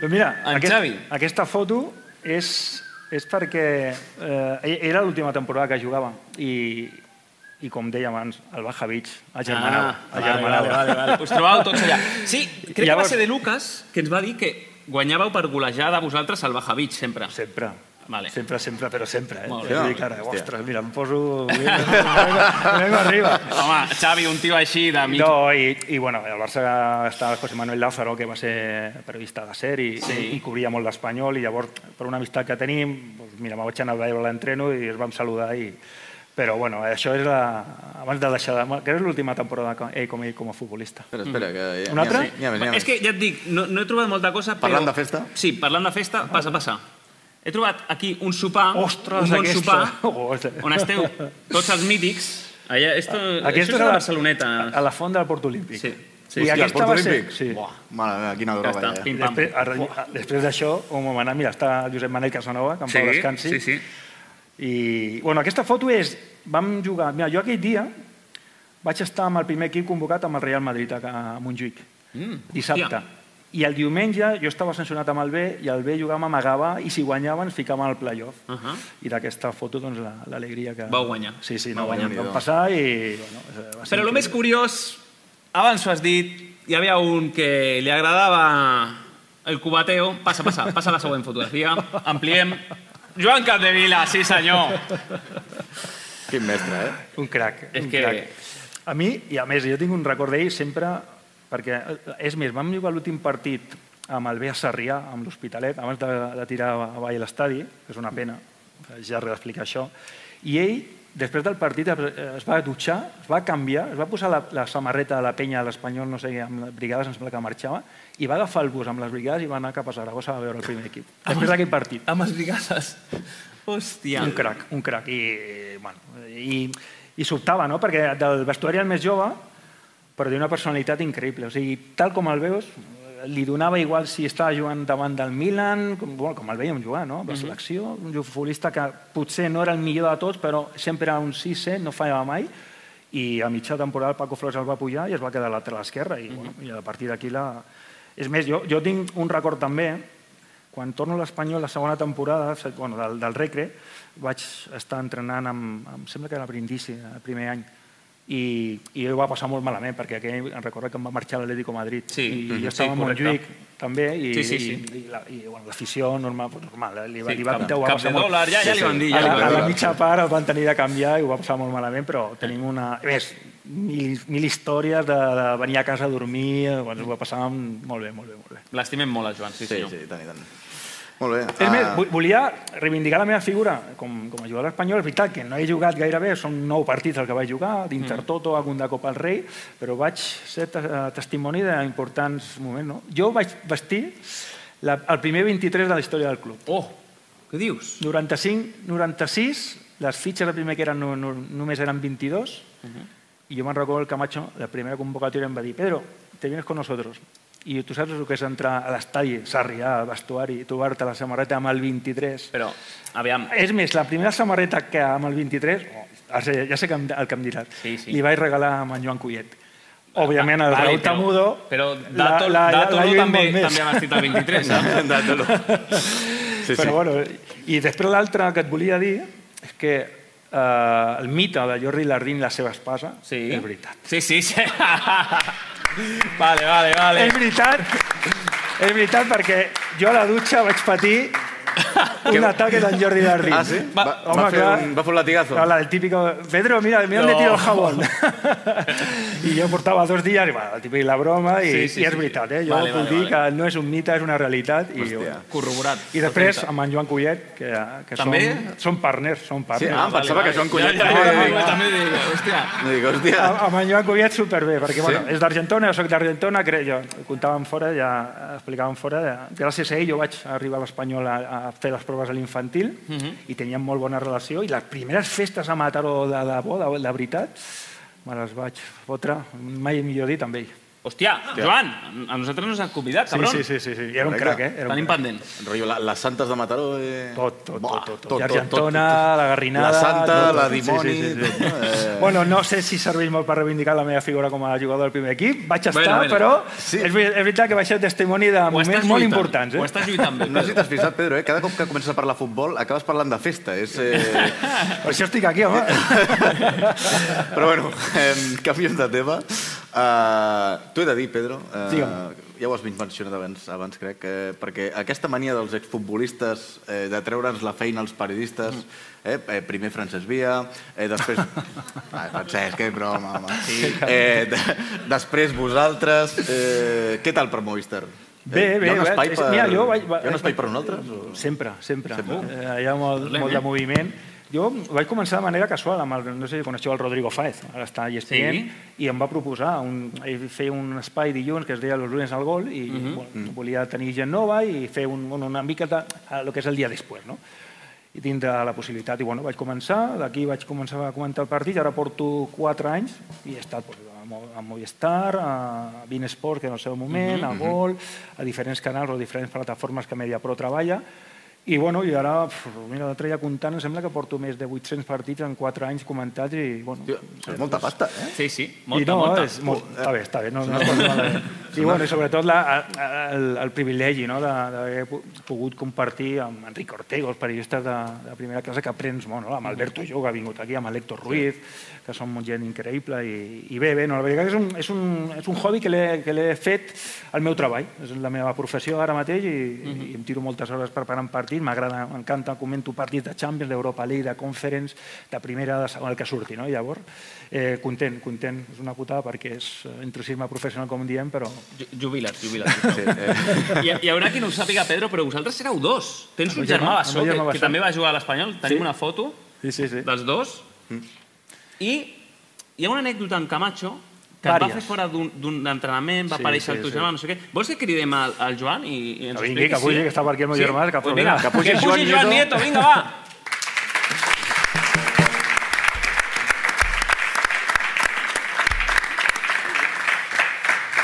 Però mira, En Xavi. aquesta foto és, és perquè eh, era l'última temporada que jugava i, i com deia abans, el Baja Beach, el germanava. Ah, vale, germanava. vale, vale, vale. Us trobàveu tots allà. Sí, crec que va Llavors- ser de Lucas que ens va dir que guanyàveu per golejada vosaltres al Baja Beach, sempre. Sempre. Vale. Sempre, sempre, però sempre. Eh? Molt bé. bé. Ara, ostres, mira, em poso... Anem arriba. Home, Xavi, un tio així de mig... No, i, i bueno, al Barça està el José Manuel Lázaro, que va ser periodista de SER i, Sí. i, i cobria molt l'espanyol, i llavors, per una amistat que tenim, doncs, mira, me vaig anar a veure l'entreno i es vam saludar i... Però, bueno, això és la... Abans de deixar de... Que és l'última temporada com, ell com ell com a futbolista. Espera, espera, que ha, Una altra? Més, n'hi ha més. És que ja et dic, no, no he trobat molta cosa, però... Parlant de festa? Sí, parlant de festa, passa, passa. He trobat aquí un sopar, Ostres, un bon aquesta. sopar, este. on esteu tots els mítics. Allà, esto, Aquesta això és a Barceloneta. A la font del Port Olímpic. Sí, sí. I aquesta Port va ser... Olímpic? Sí. Buah, mare meva, quina Ja droga. està, Ja, pim, pam. després, ara, després d'això, un moment, mira, està Josep Manel Casanova, que en pau descansi. sí, sí. I, bueno, aquesta foto és... Vam jugar... Mira, jo aquell dia vaig estar amb el primer equip convocat amb el Real Madrid a, a Montjuïc, Mm, dissabte. hòstia. I el diumenge jo estava sancionat amb el B i el B jugàvem, amagava i si guanyaven ens ficàvem al playoff. Uh -huh. I d'aquesta foto, doncs, la- l'alegria que... Vau guanyar. Sí, sí, no, guanyar. vam, passar i... Bueno, va ser Però el més curiós, abans ho has dit, hi havia un que li agradava el cubateo. Passa, passa, passa la següent fotografia. Ampliem. Joan Capdevila, sí senyor. Quin mestre, eh? Un crac. És un que- crac. A mi, i a més, jo tinc un record d'ell sempre, perquè, eh, és més, vam jugar l'últim partit amb el B a Sarrià, amb l'Hospitalet, abans de, de tirar avall l'estadi, que és una pena, ja res d'explicar això, i ell, després del partit, es va dutxar, es va canviar, es va posar la, la samarreta de la penya de l'Espanyol, no sé, amb les brigades, em sembla que marxava, i va agafar el bus amb les brigades i va anar cap a Saragossa a veure el primer equip. Després d'aquell partit. Amb els brigades. Hòstia. Un crac, un crac. I, bueno, i, i sobtava, no? Perquè del vestuari el més jove, però té una personalitat increïble. O sigui, tal com el veus, li donava igual si estava jugant davant del Milan, com, bueno, com el veiem jugar, no? La selecció, un futbolista que potser no era el millor de tots, però sempre era un 6 no fallava mai, i a mitja temporada el Paco Flores el va pujar i es va quedar a lateral esquerre, i, bueno, i a partir d'aquí la... És més, jo, jo tinc un record també, quan torno a l'Espanyol la segona temporada, bueno, del, del Recre, vaig estar entrenant amb, amb sembla que era Brindisi, el primer any, i, i ho va passar molt malament, perquè aquell, em recordo que em va marxar a l'Atlético Madrid, Sí, i mhm, jo estava sí, a Montjuïc també, i, Sí, sí, sí. i, i, la- i bueno, l'afició normal, pues, normal eh, li, va- Sí, li va, cap- ho va cap passar de molt- dòlar, ja- ja li van dir, ja a, li la, a la mitja part el van tenir de canviar i ho va passar molt malament, però tenim una... A més, mil, mil històries de, de venir a casa a dormir, eh, bueno, ho va passar molt bé, molt bé, molt bé. L'estimem molt, el Joan, sí, Sí, senyor. sí, tant i tant. Molt bé. És més, Ah, vo- volia reivindicar la meva figura com, com a jugador espanyol. És veritat que no he jugat gaire bé, són nou partits el que vaig jugar, d'Intertoto, algun de Copa del Rei, però vaig ser eh, testimoni d'importants moments. No? Jo vaig vestir la, el primer 23 de la història del club. Oh, què dius? 95, 96, les fitxes de primer que eren, no, no, només eren 22, i jo me'n recordo el Camacho, la primera convocatòria em va dir Pedro, te vienes con nosotros. I tu saps el que és entrar a l'estadi, Sarrià, al vestuari, trobar-te la samarreta amb el 23. Però, aviam, És més, la primera samarreta que amb el 23, oh, ja sé, que em, el que em diràs, Sí, sí. li vaig regalar a en Joan Collet. Òbviament, el Vale, Raúl però- Tamudo... Però Dato, Dato lluïm també, molt més. també ha vestit el 23, saps? Dátelo. Sí, sí. Però, bueno, I després l'altre que et volia dir és que eh, el mite de Jordi Lardín i la seva espasa Sí. és veritat. Sí, sí, sí. vale, vale, vale. És veritat, és veritat perquè jo a la dutxa vaig patir un ataque d'en Jordi Lardín. Ah, sí? Va, va, Home, fer clar. un, va fer un latigazo. No, la del típico, Pedro, mira, mira dónde No. tiro el jabón. I jo portava dos dies, i bueno, el típic la broma, i, Sí, sí, i és sí. veritat, eh? Jo Vale, puc vale, dir vale. que no és un mite, és una realitat. I, Hòstia. bueno, Corroborat. I després, amb en Joan Collet, que, que També? som, som partners, som Sí, partners. ah, em pensava que Joan Collet... Ja, ja, ja, ja, ja, també dic, hòstia. Dic, hòstia... Amb amb en Joan Collet superbé, perquè bueno, Sí? és d'Argentona, jo soc d'Argentona, crec, jo contàvem fora, ja explicàvem fora, gràcies a ell jo vaig arribar a l'Espanyol a, a fer les proves a l'infantil i teníem molt bona relació i les primeres festes a Mataró de debò, de, de veritat, me les vaig fotre, mai millor dit, amb ell. Hòstia, Joan, a nosaltres nos han convidat, Sí, cabron. sí, sí, sí, sí. I era un Correcte. crac, eh? Era un Tenim crac. pendent. Rotllo, la, les santes de Mataró... Eh... Tot, tot, Buah, tot, tot, tot. I Argentona, la Garrinada... La Santa, tot, tot. la Dimoni... Sí, sí, sí, sí. tot, no? Eh, Bueno, no sé si serveix molt per reivindicar la meva figura com a jugador del primer equip. Vaig estar, Bueno, bueno. però Sí. és, és veritat que vaig ser testimoni de moments molt importants. Eh? Ho estàs lluitant bé. No sé si t'has fixat, Pedro, eh? cada cop que comences a parlar de futbol acabes parlant de festa. És, eh... Per això estic aquí, home. Però bueno, eh, canvies de tema. Uh, T'ho he de dir, Pedro, uh, Digue'm. ja ho has mencionat abans, abans crec, eh, perquè aquesta mania dels exfutbolistes eh, de treure'ns la feina als periodistes, eh, eh, primer Francesc Via, eh, després... ah, Francesc, que broma, home. Sí. Eh, de, després vosaltres... Eh, què tal per Movistar? Bé, Eh, bé. Hi ha un bé. espai És- per, Mira, jo vaig, hi ha un espai per nosaltres? O... Sempre, sempre. Sempre. Eh, hi ha molt, molt de moviment. Jo vaig començar de manera casual, amb el, no sé si coneixeu el Rodrigo Faez, ara està a ESPN, Sí. i em va proposar, un, ell feia un espai dilluns que es deia Los lunes al gol, i Mhm. bueno, volia tenir gent nova i fer un, un, una mica de el que és el dia després, no? i tindre la possibilitat. I bueno, vaig començar, d'aquí vaig començar a comentar el partit, ara porto 4 anys i he estat pues, a Mo- a Movistar, a Bein Sport, que en el seu moment, a Gol, a diferents canals o diferents plataformes que Mediapro treballa, i, bueno, i ara, pf, mira, l'altre dia comptant, em sembla que porto més de 800 partits en 4 anys comentats i, bueno... Tio, és molta pasta, eh? Sí, sí, I molta, no, molta. És molt, està bé, està bé. No, no es pot malament. I, bueno, i sobretot la, el, el privilegi no, de- d'haver pogut compartir amb Enric Ortega, els periodistes de, de primera classe que aprens molt, no? amb Alberto Jo, que ha vingut aquí, amb l'Héctor Ruiz, que són gent increïble. I, i bé, bé, no, la veritat és un, és un, és un hobby que l'he fet al meu treball. És la meva professió ara mateix i, i em tiro moltes hores preparant partits. M'agrada, m'encanta, comento partits de Champions, d'Europa League, de Conference, de primera, de segona, el que surti. No? Llavors, eh, content, content. És una putada perquè és eh, intrusisme professional, com diem, però Ju- Jubila't, jubila't. Sí, eh, Hi, hi haurà qui no ho sàpiga, Pedro, però vosaltres éreu dos. Tens un germà germà, meu que, germà que també va jugar a l'Espanyol. Tenim Sí. una foto sí, sí, sí. dels dos. I hi ha una anècdota en Camacho que et va Vàries. fer fora d'un d'un entrenament, va Sí, aparèixer sí, el teu sí. germà, no sé què. Vols que cridem al, al Joan i, i ens Que vingui, que pugi, que està per aquí el meu germà, cap Pues problema. vinga, Que pugi que Joan pugi Joan Nieto. Nieto, vinga, va!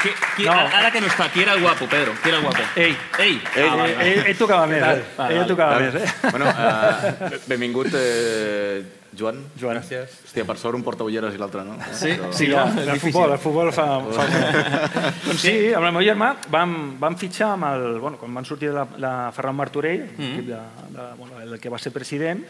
Qui, qui, No. Ara que no està, qui era el guapo, Pedro? Qui era el guapo? Ell. Ell. Ell. Ah, Ell, ell, ell tocava més, Val, eh? val, Ell val. tocava més, eh? Bueno, uh, benvingut, eh, Joan. Joan. Hòstia, per sort un porta ulleres i l'altre no. Sí, Però- sí, Ja, no, el futbol, el futbol fa... fa doncs sí, amb el meu germà vam, vam fitxar amb el... Bueno, quan van sortir de la, la Ferran Martorell, mm. de, de, bueno, el que va ser president,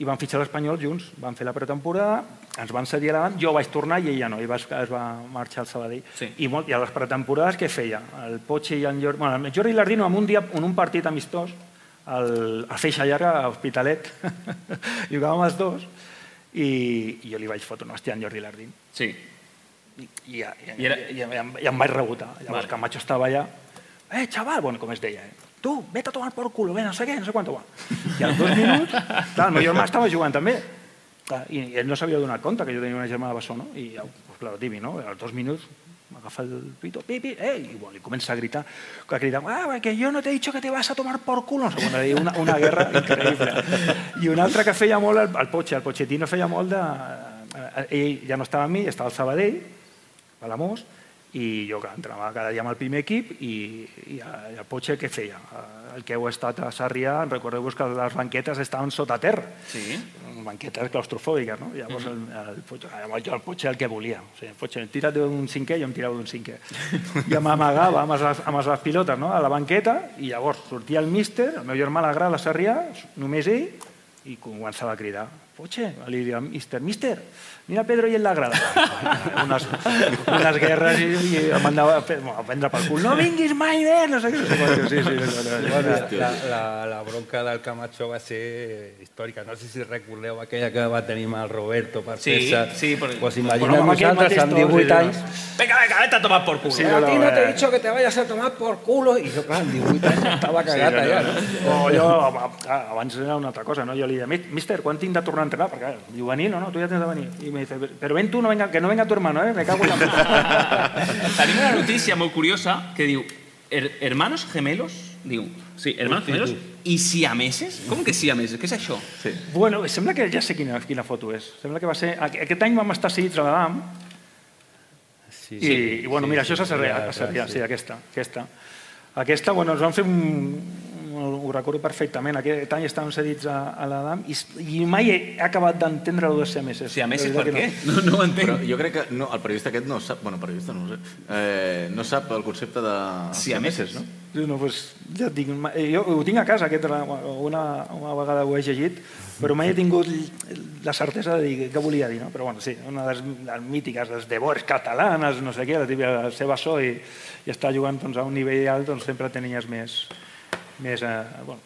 i van fitxar l'Espanyol junts. Van fer la pretemporada, ens van cedir a l'avant, jo vaig tornar i ella no, i va, es va marxar al Sabadell. Sí. I, molt, I a les pretemporades què feia? El Poche i en Jordi... Bueno, el Jordi Lardino en un, dia, en un partit amistós, el, a Feixa Llarga, a Hospitalet, jugàvem els dos, i, i jo li vaig fotre una hòstia en Jordi Lardín Sí. i, i, ja, ja, I era- ja, ja, ja em vaig rebotar. Llavors Vale. vale. Camacho estava allà, eh, xaval, bueno, com es deia, eh? tu, vete a tomar por culo, ven, no sé què, no sé quant. I als dos minuts, clar, el meu germà estava jugant també. I ell no s'havia donat compte que jo tenia una germana de bessó, no? I, pues, clar, tibi, no? Als dos minuts m'agafa el pito, pipi, eh, i bueno, comença a gritar, a gritar, ah, que yo no te he dicho que te vas a tomar por culo, no sé, una, una guerra increïble. I un altre que feia molt, el, el Poche, el Pochettino feia molt de... eh, Ell ja no estava amb mi, estava al Sabadell, a l'Amos, i jo que entrenava cada dia amb el primer equip i, i, el Poche què feia? El que heu estat a Sarrià, recordeu-vos que les banquetes estaven sota terra, Sí. banquetes claustrofòbiques, no? Llavors el, el, Poche, llavors jo el Poche el que volia. O sigui, el Poche, tira't d'un cinquè, jo em tirava d'un cinquè. I m'amagava amb, les, amb les pilotes no? a la banqueta i llavors sortia el míster, el meu germà a la grada a Sarrià, només ell, i començava a cridar Poche, li diria, míster, míster, mira Pedro i en la grada. unes, unes guerres i, i em mandava a, pre- a prendre pel cul. No vinguis mai més! No sé què. Sí, sí, sí, sí, sí. la, la, la bronca del Camacho va ser històrica. No sé si recordeu aquella que va tenir amb el Roberto per Sí, fer-se. sí, però- Pues imagina't mateix amb to, 18 sí, anys. Venga, venga, vete a tomar por culo. Sí, a ti no, te he eh. dicho que te vayas a tomar por culo. I jo, clar, amb 18 anys estava cagat allà, no? O jo, abans era una altra cosa, no? Jo li deia, "Mi- míster, quan tinc de tornar entrenar? Perquè, clar, juvenil, no, no, tu ja tens de venir. I me dice, pero ven tú, no venga, que no venga tu hermano, eh? Me cago en la puta. Tenim una notícia molt curiosa que diu "Her- hermanos gemelos, diu, sí, hermanos gemelos i siameses? Com que siameses? Què és això? Sí. Bueno, sembla que ja sé quina, quina foto és. Sembla que va ser... aqu- Aquest any vam estar seguits a l'Adam Sí, i, i bueno, mira, això és a Sarrià, a sí. sí, aquesta, aquesta. Aquesta, bueno, ens van fer un ho recordo perfectament. Aquest any estàvem cedits a, a l'Adam i, i mai he acabat d'entendre el de Messi. Sí, a Messi per què? que No, no ho entenc. Però jo crec que no, el periodista aquest no sap... Bueno, periodista no ho sé. Eh, no sap el concepte de... Sí, a meses, no? No, pues, ja et dic, eh, jo ho tinc a casa, aquest, una, una vegada ho he llegit, però mai he tingut la certesa de dir què volia dir, no? Però bueno, sí, una de les, les mítiques, les devores catalanes, no sé què, la típica seva so i, i estar jugant doncs, a un nivell alt, doncs sempre tenies més, més eh, bueno,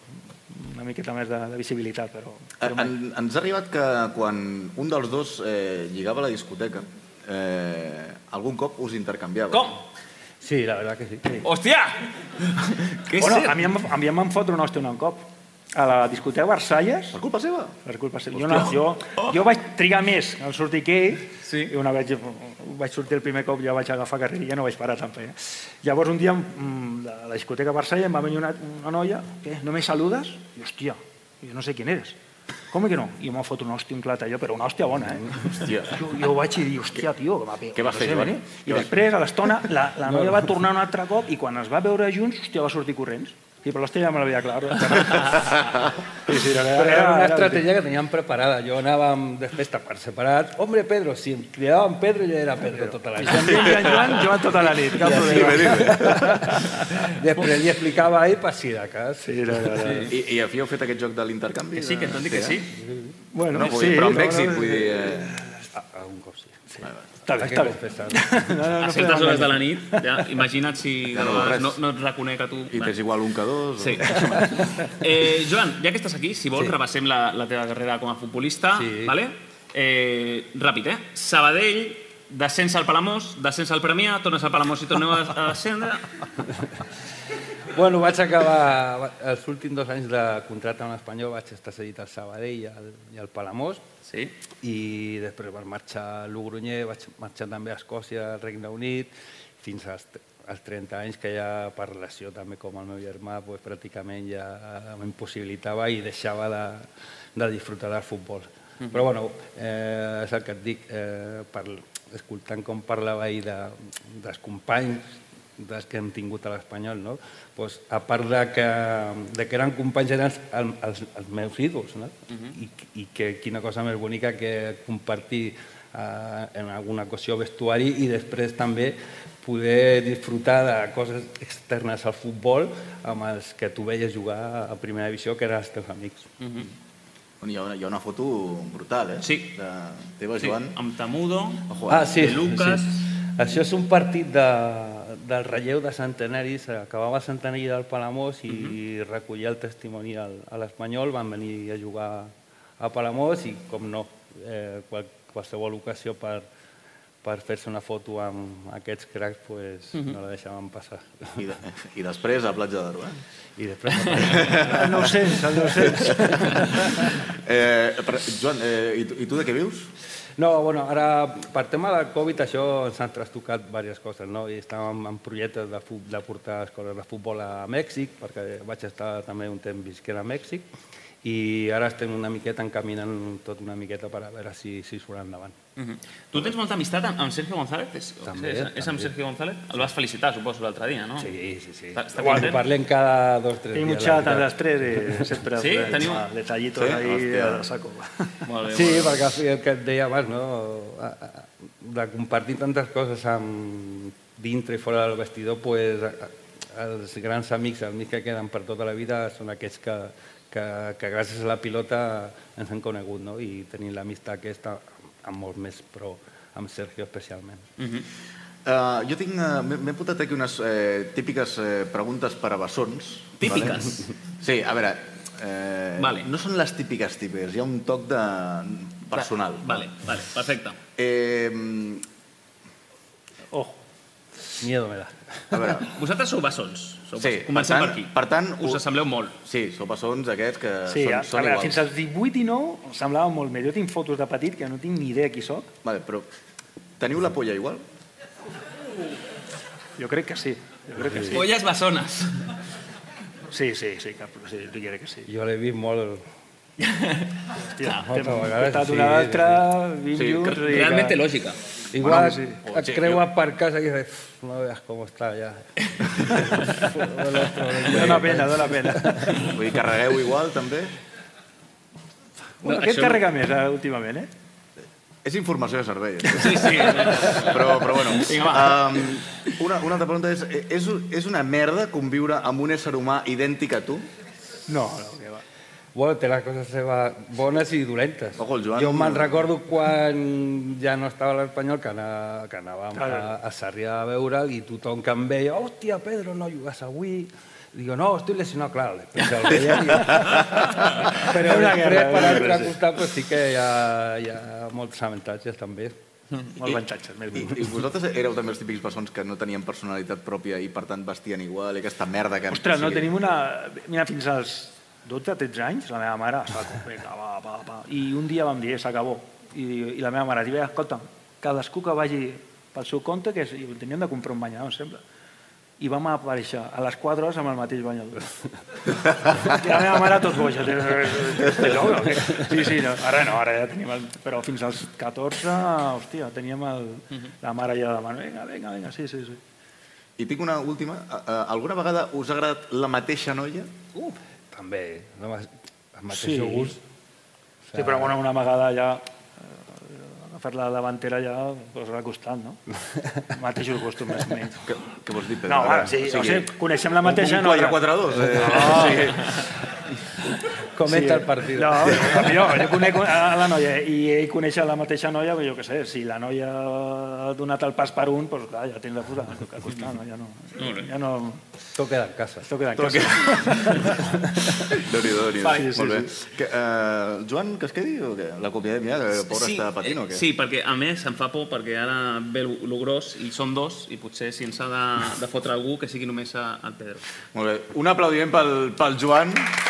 una miqueta més de, de visibilitat, però... però mai. En, ens ha arribat que quan un dels dos eh, lligava a la discoteca, eh, algun cop us intercanviava. Com? Sí, la verdad que sí. Hòstia! Què és Bueno, a mi, em, a mi em van fotre una hòstia un cop. A la discoteca Versalles... Per culpa seva? Per culpa seva. Jo, no, jo, jo vaig trigar més en sortir que ell, sí. i una vaig, vaig sortir el primer cop, ja vaig agafar carrera i ja no vaig parar tampoc. Eh? Llavors un dia, mm, de la discoteca Versalles, em va venir una, una noia, què, no me saludes? I hòstia, jo no sé quién eres. Com que no? I m'ha fotut una hòstia, un clatalló, però una hòstia bona, eh? Hòstia. Jo, jo vaig dir, hòstia, tio, que m'ha pegat. Què vas fer, no sé, Joan? I després, a l'estona, la, la noia va tornar un altre cop i quan es va veure junts, hòstia, va sortir corrents. Sí, però l'hòstia ja me l'havia clar. Sí, sí, era, Però era era, una era, estratègia que teníem preparada. Jo anàvem després per separat. Hombre, Pedro, si em cridaven Pedro, jo era Pedro tota la I nit. si em diuen Joan, Joan tota la nit, cap problema. Després li explicava a ell per si de cas. Sí, no, no, no. I, I havíeu fet aquest joc de l'intercanvi? Que sí, que et doni que sí. Bueno, No, vull sí, dir, però amb èxit, vull dir... Eh... Sí. sí. Està bé, Hay que està bé. confessar. No, no, A no certes hores de la nit, ja, imagina't si Ja no, no, no, no et reconec a tu. I t'és igual un que dos? Sí. O... Eh, Joan, ja que estàs aquí, si vols, Sí. repassem la, la teva carrera com a futbolista. Sí. Vale? Eh, ràpid, eh? Sabadell, descens al Palamós, descens al Premià, tornes al Palamós i torneu a, a descendre. Bueno, vaig acabar els últims dos anys de contracte amb l'Espanyol, vaig estar cedit al Sabadell i al, i al Palamós, Sí. i després vaig marxar a Logroñer, vaig marxar també a Escòcia, al Regne Unit, fins als, als 30 anys, que ja per relació també com el meu germà, pues, pràcticament ja m'impossibilitava i deixava de, de disfrutar del futbol. Però bueno, eh, és el que et dic, eh, per, escoltant com parlava ahir de, dels companys dels que hem tingut a l'Espanyol, no? pues, a part de que, de que eren companys, eren els, els, els meus ídols, no? I, I que quina cosa més bonica que compartir eh, en alguna ocasió vestuari i després també poder disfrutar de coses externes al futbol amb els que tu veies jugar a primera divisió, que eren els teus amics. Bueno, hi, ha una, hi ha una foto brutal, eh? Sí. De teva, sí. Joan. Amb Tamudo, Ojo, Ah, eh? sí, de Lucas. sí. Això és un partit de, del relleu de centenaris. Acabava el centenari del Palamós i recollia el testimoni al, a l'Espanyol. Van venir a jugar a Palamós i, com no, eh, qual, qualsevol ocasió per, per fer-se una foto amb aquests cracs pues, no la deixaven passar. I, de, I després a Platja d'Aro, eh? I després... El 900, el 900. eh Joan, eh, i, tu, i tu de què vius? No, bueno, ara, per tema del Covid, això ens han trastocat diverses coses, no? I estàvem en projectes de, de portar escoles de futbol a Mèxic, perquè vaig estar també un temps visquent a Mèxic, i ara estem una miqueta encaminant tot una miqueta per a veure si, si surt endavant. Mhm. Tu tens molta amistat amb, amb Sergio González? És, També, és, és amb també. Sergio González? El vas felicitar, suposo, l'altre dia, no? Sí, sí, sí. Està, està Bueno, content? cada dos o tres Tenim un dies. xat a les 3 i sempre Sí? els Teniu- detallitos Sí? ahí Hòstia. a saco. Molt bé, Sí, molt bé. perquè el que et deia abans, no? De compartir tantes coses amb dintre i fora del vestidor, pues, els grans amics, els amics que queden per tota la vida, són aquests que, que, que gràcies a la pilota ens han conegut, no? I tenim l'amistat aquesta amb molts més, però amb Sergio especialment. Mhm. Uh, jo tinc... Uh, M'he portat aquí unes eh, típiques eh, preguntes per a bessons. Típiques? Vale? Sí, a veure... Eh, Vale. No són les típiques típiques, hi ha un toc de personal. Vale, vale, perfecte. Eh, Ojo. Miedo me da. a veure, Vosaltres sou bessons. Sou Sí, bessons. Comencem per per, tant- aquí. per tant, Us ho- assembleu molt. sí, són bessons aquests que Sí, són, a, són a veure, iguals. fins als 18 i 9 em semblava molt més. Jo tinc fotos de petit que no tinc ni idea qui sóc. Vale, però teniu la polla igual? Jo crec que sí. Jo crec que sí. Polles bessones. Sí, sí, sí, cap, sí jo crec que sí. Jo l'he vist molt... Hòstia, moltes vegades, sí, una sí, altra, Sí, i Realment té lògica. Igual sí. et creues per casa i dius, "Uf, no veas cómo está ya. Dóna pena, dóna pena. Vull dir, carregueu igual, també? Bueno, No, aquest això- carrega més, eh, últimament, eh? És informació de servei. Sí, sí. Però, però bueno, Vinga, um, una, una altra pregunta és, és, és una merda conviure amb un ésser humà idèntic a tu? No, no, que va. Bueno, té les coses seves bones i dolentes. Ojo, el Joan- Jo me'n recordo quan ja no estava l'Espanyol, que, anà, que anàvem Claro. a, a Sarrià a veure'l i tothom que em veia, hòstia, Pedro, no jugas avui. Digo, no, estoy lesionado, claro. Després el veia i... Però Una després, guerra, per una altre costat, pues, sí que hi ha, hi ha molts avantatges, també. Molts avantatges, més I, bé. I vosaltres éreu també els típics bessons que no tenien personalitat pròpia i per tant vestien igual i aquesta merda que... Ostres, no, tenim una... Mira, fins als 12-13 anys, la meva mare estava com, vinga, va, va, va. I un dia vam dir, "Eh, s'acabó. I, I la meva mare diu, "Eh, escolta, cadascú que vagi pel seu compte, que és, i teníem de comprar un banyador, em sembla. I vam aparèixer a les 4 hores amb el mateix banyador. I la meva mare tot boja. Estàs loco, o què? Sí, sí, no. ara no, ara ja tenim el... Però fins als 14, hòstia, teníem el... la mare ja demanant, vinga, vinga, vinga, sí, sí, sí. I tinc una última. Alguna vegada us ha agradat la mateixa noia? Uh, també, no, el mateix Sí. gust. Sí, però bueno, una vegada ja eh, agafar la davantera ja pues, va costant, no? Mateixos gustos, més o menys. Què, què vols dir, Pedro? No, Ara, sí, o sigui, coneixem la mateixa un, un noia. 4-4-2. Eh? No, sí. Comenta el partit. No, jo, jo conec a la noia i ell coneix la mateixa noia, però jo què sé, si la noia ha donat el pas per un, doncs clar, ja tens la puta que costar, no? Ja no, ja no... Tot queda en casa. Tot queda en casa. Déu-n'hi-do, déu Sí, sí, Molt bé. sí. Que, uh, Joan, que es quedi o què? L'acomiadem ja, que el pobre està patint o què? eh, sí, perquè a més em fa por perquè ara ve el, gros i són dos i potser si ens ha de, de fotre algú que sigui només a, el Pedro. Molt bé. Un aplaudiment pel, pel Joan. A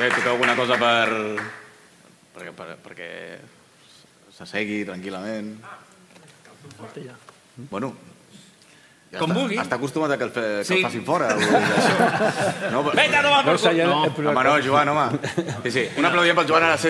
veure, toca alguna cosa per... perquè, per, perquè s'assegui tranquil·lament. Bueno, ja Com està, vulgui. Està acostumat a que el, fe, que Sí. el facin fora. això. No, Vete a tomar por No, senyor, culo! el problema- Home, no, Joan, home. Sí, sí. Un aplaudiment pel Joan, ara sí.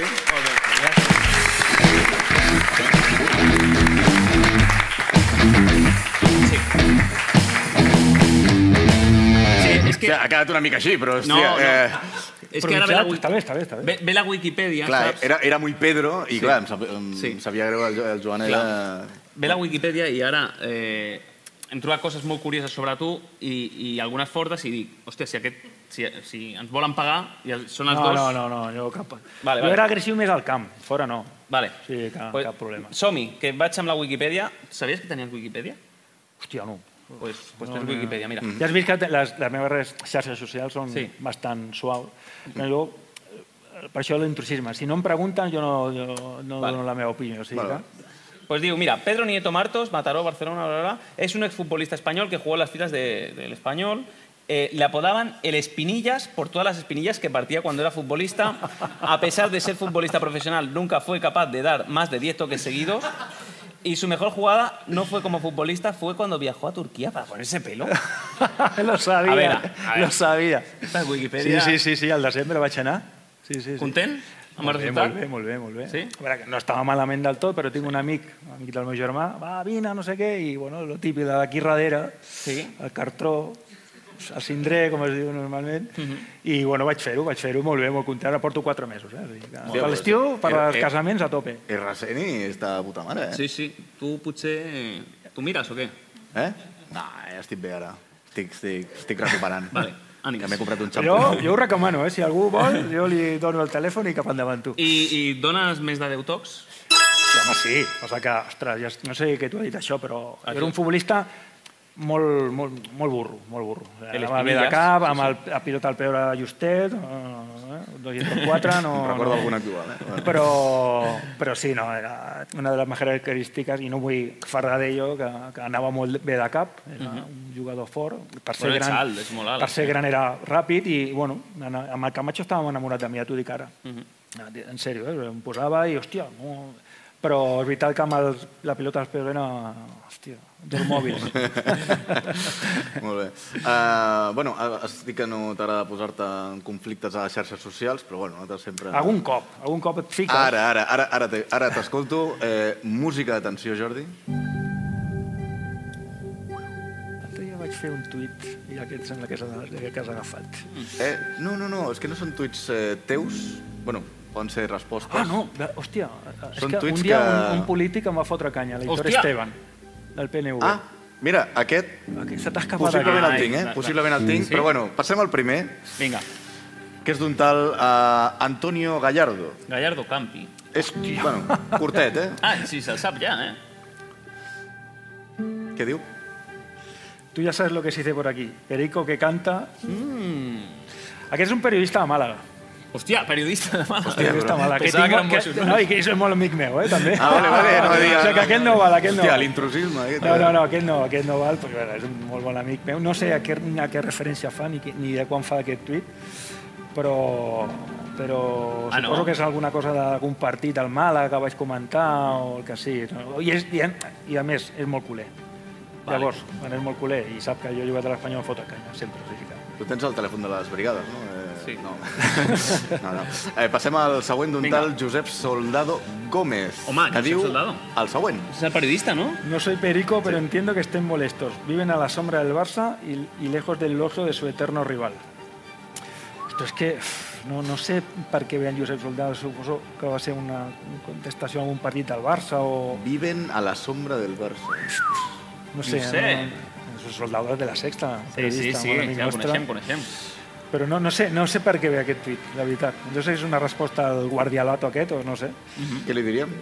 Sí, és Que que, ha quedat una mica així, però, hòstia... No, no. Eh, és que ara ve la, Wiki- Està bé, està bé, està bé. ve, ve la Wikipedia, clar, saps? era, era muy Pedro i, Sí. clar, em, sap, em Sí. sabia greu, el, Jo- el Joan era... Ve la Wikipedia i ara eh, hem trobat coses molt curioses sobre tu i, i algunes fortes i dic, hòstia, si, aquest, si, si ens volen pagar i són els No, dos... no, no, no, jo cap... Vale, Jo vale. era agressiu més al camp, fora no. Vale. Sí, cap, Pues, cap problema. Som-hi, que vaig amb la Wikipedia. Sabies que tenies Wikipedia? Hòstia, no. Pues, pues No, tens no. Wikipedia, mira. Ja has vist que les, les meves xarxes socials són Sí. bastant suaus. Jo, eh, per això l'intrusisme. Si no em pregunten, jo no, jo no Vale. dono la meva opinió. Sigui, Vale. Pues digo, mira, Pedro Nieto Martos, Mataró, Barcelona, bla, bla, bla, es un exfutbolista español que jugó en las filas de- del español. Eh, le apodaban el Espinillas por todas las espinillas que partía cuando era futbolista. A pesar de ser futbolista profesional, nunca fue capaz de dar más de 10 toques seguidos. Y su mejor jugada no fue como futbolista, fue cuando viajó a Turquía para ponerse pelo. lo sabia, A veure, a veure. lo sabia. Esta Sí, Wikipedia... sí, sí, sí, al desembre vaig anar. Sí, sí, sí. Content amb el Molt bé, molt bé, molt bé, molt bé. Sí? A veure, que no estava malament del tot, però tinc un amic, un amic del meu germà, va, vine, no sé què, i bueno, lo típic d'aquí darrere, Sí. el cartró, el cindrer, com es diu normalment, Mhm. i bueno, vaig fer-ho, vaig fer-ho molt bé, molt content, ara porto quatre mesos. Eh? O sigui, Per l'estiu, per Eh, als eh. casaments, a tope. I Rasseni està de puta mare, eh? Sí, sí. Tu potser... Tu mires o què? Eh? No, ja estic bé ara. Estic, estic, estic recuperant. Vale, ànims. Que m'he comprat un Jo, xampú. jo ho recomano, eh? si algú vol, jo li dono el telèfon i cap endavant tu. I, i dones més de 10 tocs? Sí, home, sí. O sigui que, ostres, ja, no sé què t'ho ha dit això, però jo era un futbolista molt, molt, molt burro, molt burro. O sigui, El bé de cap, amb el, el pilot al peure justet, eh, 204, no... Recordo no. alguna actual, eh? Bueno. Però, però sí, no, era una de les mejores característiques, i no vull fardar d'ello, que, que anava molt bé de cap, era un jugador fort. Per ser, Bueno, gran, alt, és molt alt. per ser gran era ràpid i, bueno, amb el Camacho estàvem enamorat de mi, ja t'ho dic ara. En sèrio, eh? em posava i, hòstia, no, Però és veritat que amb el, la pilota d'Espelvena, hòstia, dos mòbils. Molt bé. Uh, bueno, estic que no t'agrada posar-te en conflictes a les xarxes socials, però bueno, nosaltres sempre... algun cop, algun cop et fiques. Ara, ara, ara, ara te- ara t'escolto. Eh, música d'atenció, Jordi. L'altre dia vaig fer un tuit i aquest sembla que, que has agafat. Eh, no, no, no, és que no són tuits eh, teus. Bueno, poden ser respostes. Ah, no, hòstia, és Són que un dia que- un, un polític em va fotre canya, l'Hitor Hòstia! Esteban, del PNV. Ah, mira, aquest Aquest se t'ha escapat possiblement el tinc, eh? Ai, Possiblement el tinc, Sí? però bueno, passem al primer, Vinga, que és d'un tal uh, Antonio Gallardo. Gallardo Campi. És, bueno, curtet, eh? Ah, sí, se'l sap ja, eh? Què diu? Tú ya sabes lo que se dice por aquí. Perico que canta. Mm. Aquest és un periodista de Màlaga. Hòstia, periodista de Màlaga. periodista de Màlaga. Pensava que eren que, no, i que és molt amic meu, eh, també. Ah, vale, vale, no O digues. sigui que aquest no val, aquest no Hòstia, l'intrusisme. Aquest, No, no, no, aquest no, aquest no val, perquè bueno, és un molt bon amic meu. No sé a què, a què referència fa ni, ni de quan fa aquest tuit, però, però Ah, no? suposo que és alguna cosa d'algun partit al Màlaga que vaig comentar o el que sigui. No? I, és, i, a, I a més, és molt culer. Vale. Llavors, quan és molt culer i sap que jo he jugat a l'Espanyol, fot a canya, sempre. O sigui que... Tu tens el telèfon de les brigades, no? Sí. No, no. no. Eh, passem al següent d'un Vinga. tal Josep Soldado Gómez. Home, que Josep diu Soldado. el següent. És el periodista, no? No soy perico, pero entiendo que estén molestos. Viven a la sombra del Barça y, y lejos del elogio de su eterno rival. Esto es que uf, no, no sé per què vean Josep Soldado. Suposo que va ser una contestació a un partit del Barça o... Viven a la sombra del Barça. No sé. No sé. No, és de la Sexta. Sí, sí, sí, ja nostre. coneixem, coneixem. Però no, no, sé, no sé per què ve aquest tuit, la veritat. No sé si és una resposta al guardialato aquest o no sé. Què li diríem?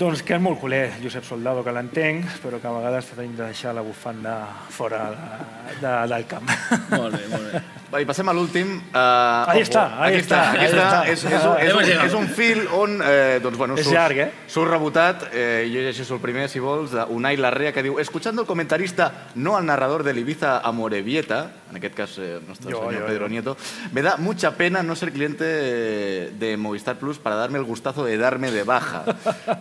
Doncs que és molt culer, Josep Soldado, que l'entenc, però que a vegades tenim de deixar la bufanda fora de, de, del camp. Molt bé, molt bé. I passem a l'últim. Uh, Ahí està, ahí aquí està. està, Aquí està. està. És, és, un, és, un, arribat. és un fil on eh, doncs, bueno, És llarg, eh? Surt rebotat, eh, jo llegeixo el primer, si vols, d'Unai Larrea, que diu Escuchando al comentarista, no al narrador del Ibiza Amorebieta, en aquest cas eh, el nostre senyor jo, Pedro jo. Nieto, me da mucha pena no ser cliente de Movistar Plus para darme el gustazo de darme de baja.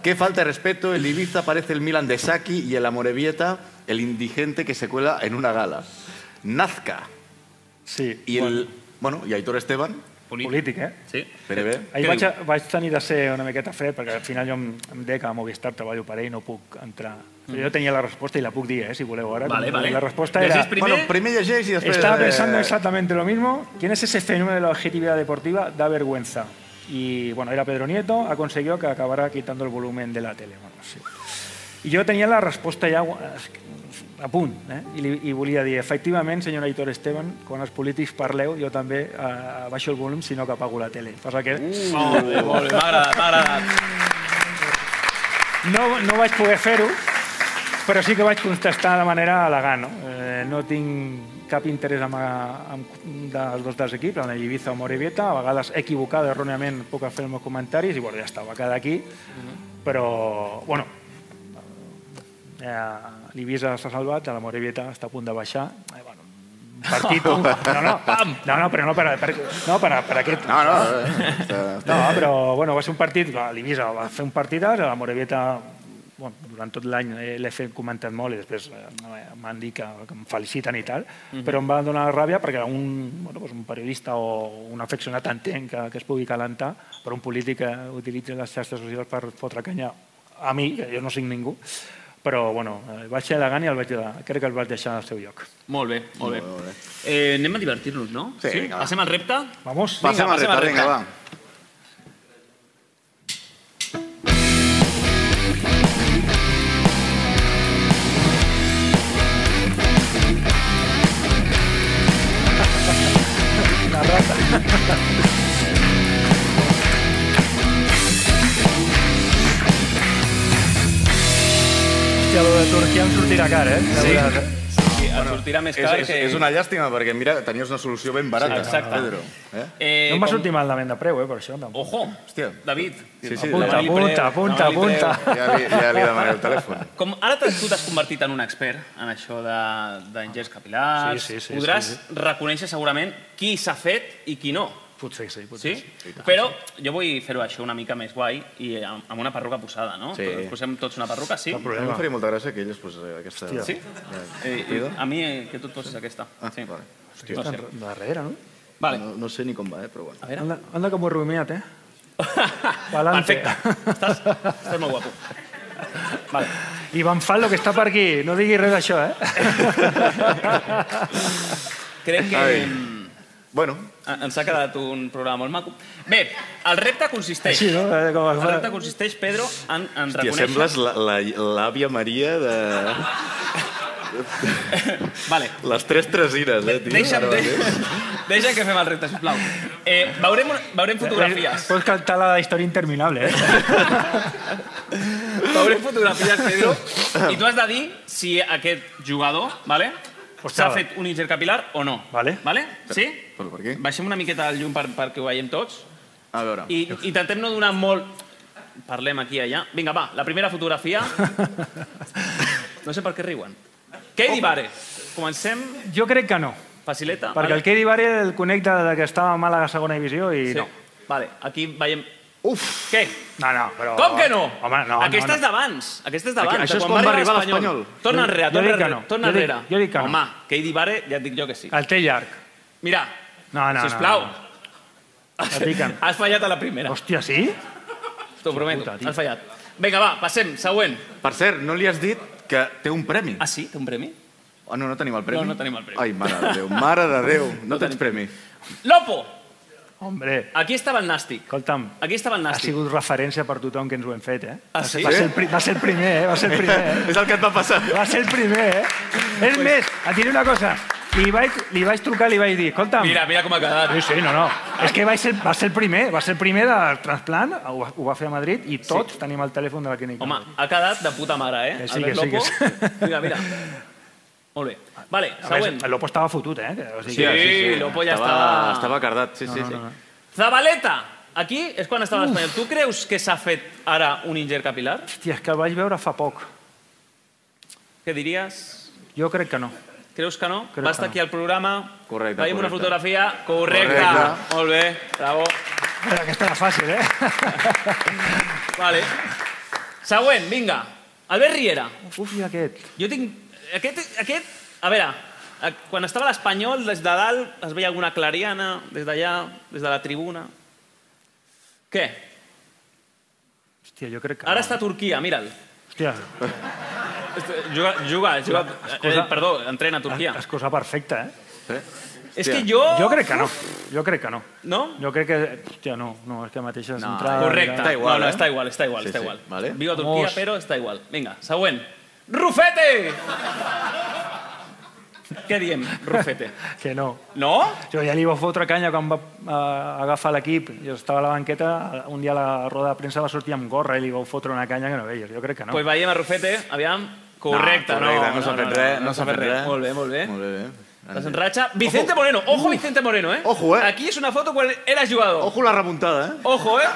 Qué falta de respeto, el Ibiza parece el Milan de Saki y el Amorebieta el indigente que se cuela en una gala. Nazca. Sí, I, el, bueno, i Aitor Esteban, polític, eh? Sí. PNB. Ahir vaig, diu? vaig tenir de ser una miqueta fred, perquè al final jo em, em deia que a Movistar treballo per ell i no puc entrar. Però jo tenia la resposta i la puc dir, eh, si voleu ara. Mm. Vale, vale. La resposta era... primer. Bueno, primer llegeix i després... Estaba eh, pensando exactamente lo mismo. ¿Quién es ese fenómeno de la objetividad deportiva? Da vergüenza. Y bueno, era Pedro Nieto, ha conseguido que acabara quitando el volumen de la tele. Bueno, sí. I jo tenia la resposta ja a punt, eh? I, li, i volia dir, efectivament, senyor Aitor Esteban, quan els polítics parleu, jo també eh, baixo el volum, si no que apago la tele. Passa que Molt bé, molt bé. M'ha agradat, m'ha agradat. no, no vaig poder fer-ho, però sí que vaig contestar de manera elegant. No, eh, no tinc cap interès en, en, dels dos dels equips, en el Ibiza o Morevieta, a vegades equivocada, erròniament puc fer els meus comentaris i bueno, ja està, va quedar aquí. Però, bueno, eh, l'Ibiza s'ha salvat, la Morevieta està a punt de baixar. Eh, bueno, partit... No, no, no, no, però no per, per, no, per, per aquest... No, no, eh, està... No, però bueno, va ser un partit, l'Ibiza va fer un partidàs, la Morevieta bueno, durant tot l'any eh, l'he fet comentat molt i després eh, m'han dit que, que em feliciten i tal, però em va donar ràbia perquè un, bueno, doncs un periodista o un afeccionat entenc que, que es pugui calentar, però un polític que utilitza les xarxes socials per fotre canya a mi, que jo no cinc ningú, però bueno, eh, vaig ser elegant i el vaig, crec que el vaig deixar al seu lloc. Molt bé, molt bé. Molt bé. Eh, anem a divertir-nos, no? Sí, vinga, va. Passem al repte? Vamos. Al passem al repte, vinga, va. La rata. Hòstia, lo de Turquia em sortirà car, eh? Sí. Sí, et sortirà més És, car és, que... és una llàstima, perquè mira, tenies una solució ben barata, Sí, exacte. Pedro. Eh? Eh, No em va com- sortir malament de preu, eh, per això. Tampoc. Ojo, Hòstia. David. Sí, sí, Apunta, apunta, apunta, apunta. Ja li, ja li demanaré el telèfon. Com ara tu t'has convertit en un expert en això de- d'engests capil·lars, Sí, sí, sí, podràs sí, reconèixer segurament qui s'ha fet i qui no. Potser sí, potser Sí? sí. Però jo vull fer-ho això una mica més guai i amb amb una perruca posada, no? Sí. Posem tots una perruca, sí? A mi em faria molta gràcia que ell es posés aquesta... Sí? Eh, Cuida. a mi eh, que tu et posis aquesta. Ah, sí. vale. Hòstia, No sé. Darrere, no? Vale. No, no sé ni com va, eh, però bueno. A veure. Anda, anda que m'ho he rumiat, eh? Pa'lante. Perfecte. Estàs, estàs molt guapo. Vale. Ivan Fallo, que està per aquí. No diguis res d'això, eh? Crec que Ai. Bueno, ens ha quedat un programa molt maco. Bé, el repte consisteix... Així, no? Eh, Com El repte consisteix, Pedro, en, en hòstia, reconèixer... sembles la- la- l'àvia Maria de... Vale. Les tres tresines, eh, tio? Deixa'm, de... mateix. deixa que fem el repte, sisplau. Eh, veurem, veurem fotografies. Pots cantar la història interminable, eh? Veurem fotografies, Pedro, i tu has de dir si aquest jugador, vale, s'ha fet un ínter capilar o no. Vale. Vale? Sí? Però per què? Baixem una miqueta el llum per, perquè ho veiem tots. A veure. I intentem no donar molt... Parlem aquí i allà. Vinga, va, la primera fotografia. No sé per què riuen. Keidi Bare. Comencem. Jo crec que no. Facileta. Perquè el Keidi Bare el conec de, de que estava a Màlaga a segona divisió i Sí. no. Vale, aquí veiem... Uf! Què? No, no, però... Com que no? Home, no, Aquesta no, és d'abans. Aquesta és d'abans. Això de és quan va arribar l'Espanyol. Torna enrere, jo torna dic que enrere. no. Torna Jo dic- enrere. jo dic que no. Home, Keidi Bare, ja et dic jo que sí. El té llarg. Mira, No, no, sisplau. no. no. Has fallat a la primera. Hòstia, sí? T'ho prometo, puta, has fallat. Vinga, va, passem, següent. Per cert, no li has dit que té un premi. Ah, sí? Té un premi? Oh, no, no tenim el premi? No, no tenim el premi. Ai, mare de Déu, mare de Déu. No, tens premi. Lopo! Hombre, Aquí estava el Nàstic. escolta'm, Aquí estava el ha Nàstic. sigut referència per tothom que ens ho hem fet, eh? Ah, Va ser- sí? Va ser, el, pri- va ser el primer, eh? Va ser el primer, eh? És el que et va passar. Va ser el primer, eh? És més, et diré una cosa. Li vaig, li vaig trucar li vaig dir, escolta'm... Mira, mira com ha quedat. Sí, sí, no, no. És que vaig ser, va ser el primer, va ser el primer del transplant, ho, va- ho va fer a Madrid i tots sí. tenim el telèfon de la clínica. Home, ha quedat de puta mare, eh? Que sí, Albert que sí, que sí. Mira, mira. Molt bé. Vale, A següent. més, el Lopo estava fotut, eh? O sigui, Sí, que- Lopo ja estava, estava... Estava cardat, sí, sí. no, sí. no, no. Zabaleta! Aquí és quan estava l'Espanyol. Tu creus que s'ha fet ara un inger capilar? Hòstia, és que el vaig veure fa poc. Què diries? Jo crec que no. Creus que no? Crec Va estar no. aquí al programa. Correcte, Veiem una correcte. fotografia. Correcte. Correcte. Molt bé. Bravo. Mira, aquesta era fàcil, eh? Vale. Següent, vinga. Albert Riera. Uf, i aquest. Jo tinc... Aquest, aquest... A veure, eh, quan estava a l'Espanyol, des de dalt es veia alguna clariana, des d'allà, des de la tribuna. Què? Hòstia, jo crec que Ara està a Turquia, mira'l. Hòstia, Juga, juga, juga Excusa. eh, perdó, entrena a Turquia. és cosa perfecta, eh? sí. És que jo... Jo crec que no. Jo crec que no. No? Jo crec que... Hòstia, no, no, és que mateixa No, entrada... Correcte. Està igual, no, no, eh? està igual, està igual, Sí, està sí, igual. vale. Viu a Turquia, Vamos. però està igual. Vinga, següent. Rufete! Què diem, Rufete? Que no. No? Jo ja li vaig fotre canya quan va uh, agafar l'equip. Jo estava a la banqueta, un dia a la roda de premsa va sortir amb gorra i li vau fotre una canya que no veies. Jo crec que no. Pues veiem a Rufete, aviam. Correcte, no. correcte, no s'ha fet res, no s'ha fet res. Molt bé, molt bé. Molt bé, bé. Estàs en ratxa. Vicente Moreno. Ojo, Vicente Moreno, eh? Ojo, eh? Aquí és una foto quan era jugador. Ojo la remuntada, eh? Ojo, eh?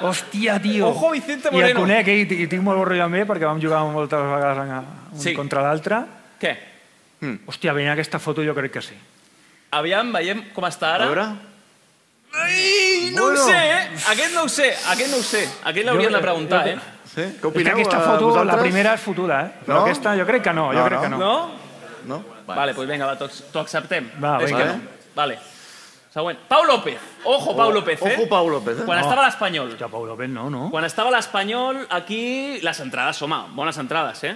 Hòstia, tio! Ojo, Vicente I el Moreno. conec, eh? i, i tinc molt borrell amb ell perquè vam jugar moltes vegades en, un Sí. contra l'altre. Què? Hòstia, veient aquesta foto jo crec que sí. Aviam, veiem com està A ara. veure... Ai, no Bueno. ho sé, eh? Aquest no ho sé, aquest no ho sé. Aquest l'hauríem de preguntar, jo- eh? Sí? Què És que opineu, aquesta eh, foto, la vosaltres? primera és fotuda, eh? Però No? aquesta jo crec que no, jo No, crec que no. No? No? Vale, pues venga, va, t'ho acceptem. Va, vinga. que no. Vale. Següent. Pau López. Ojo, Pau López, eh? Ojo Pau López, eh? Quan No. estava a l'Espanyol. Hòstia, Pau López, no, no. Quan estava a l'Espanyol, aquí les entrades, home, bones entrades, eh?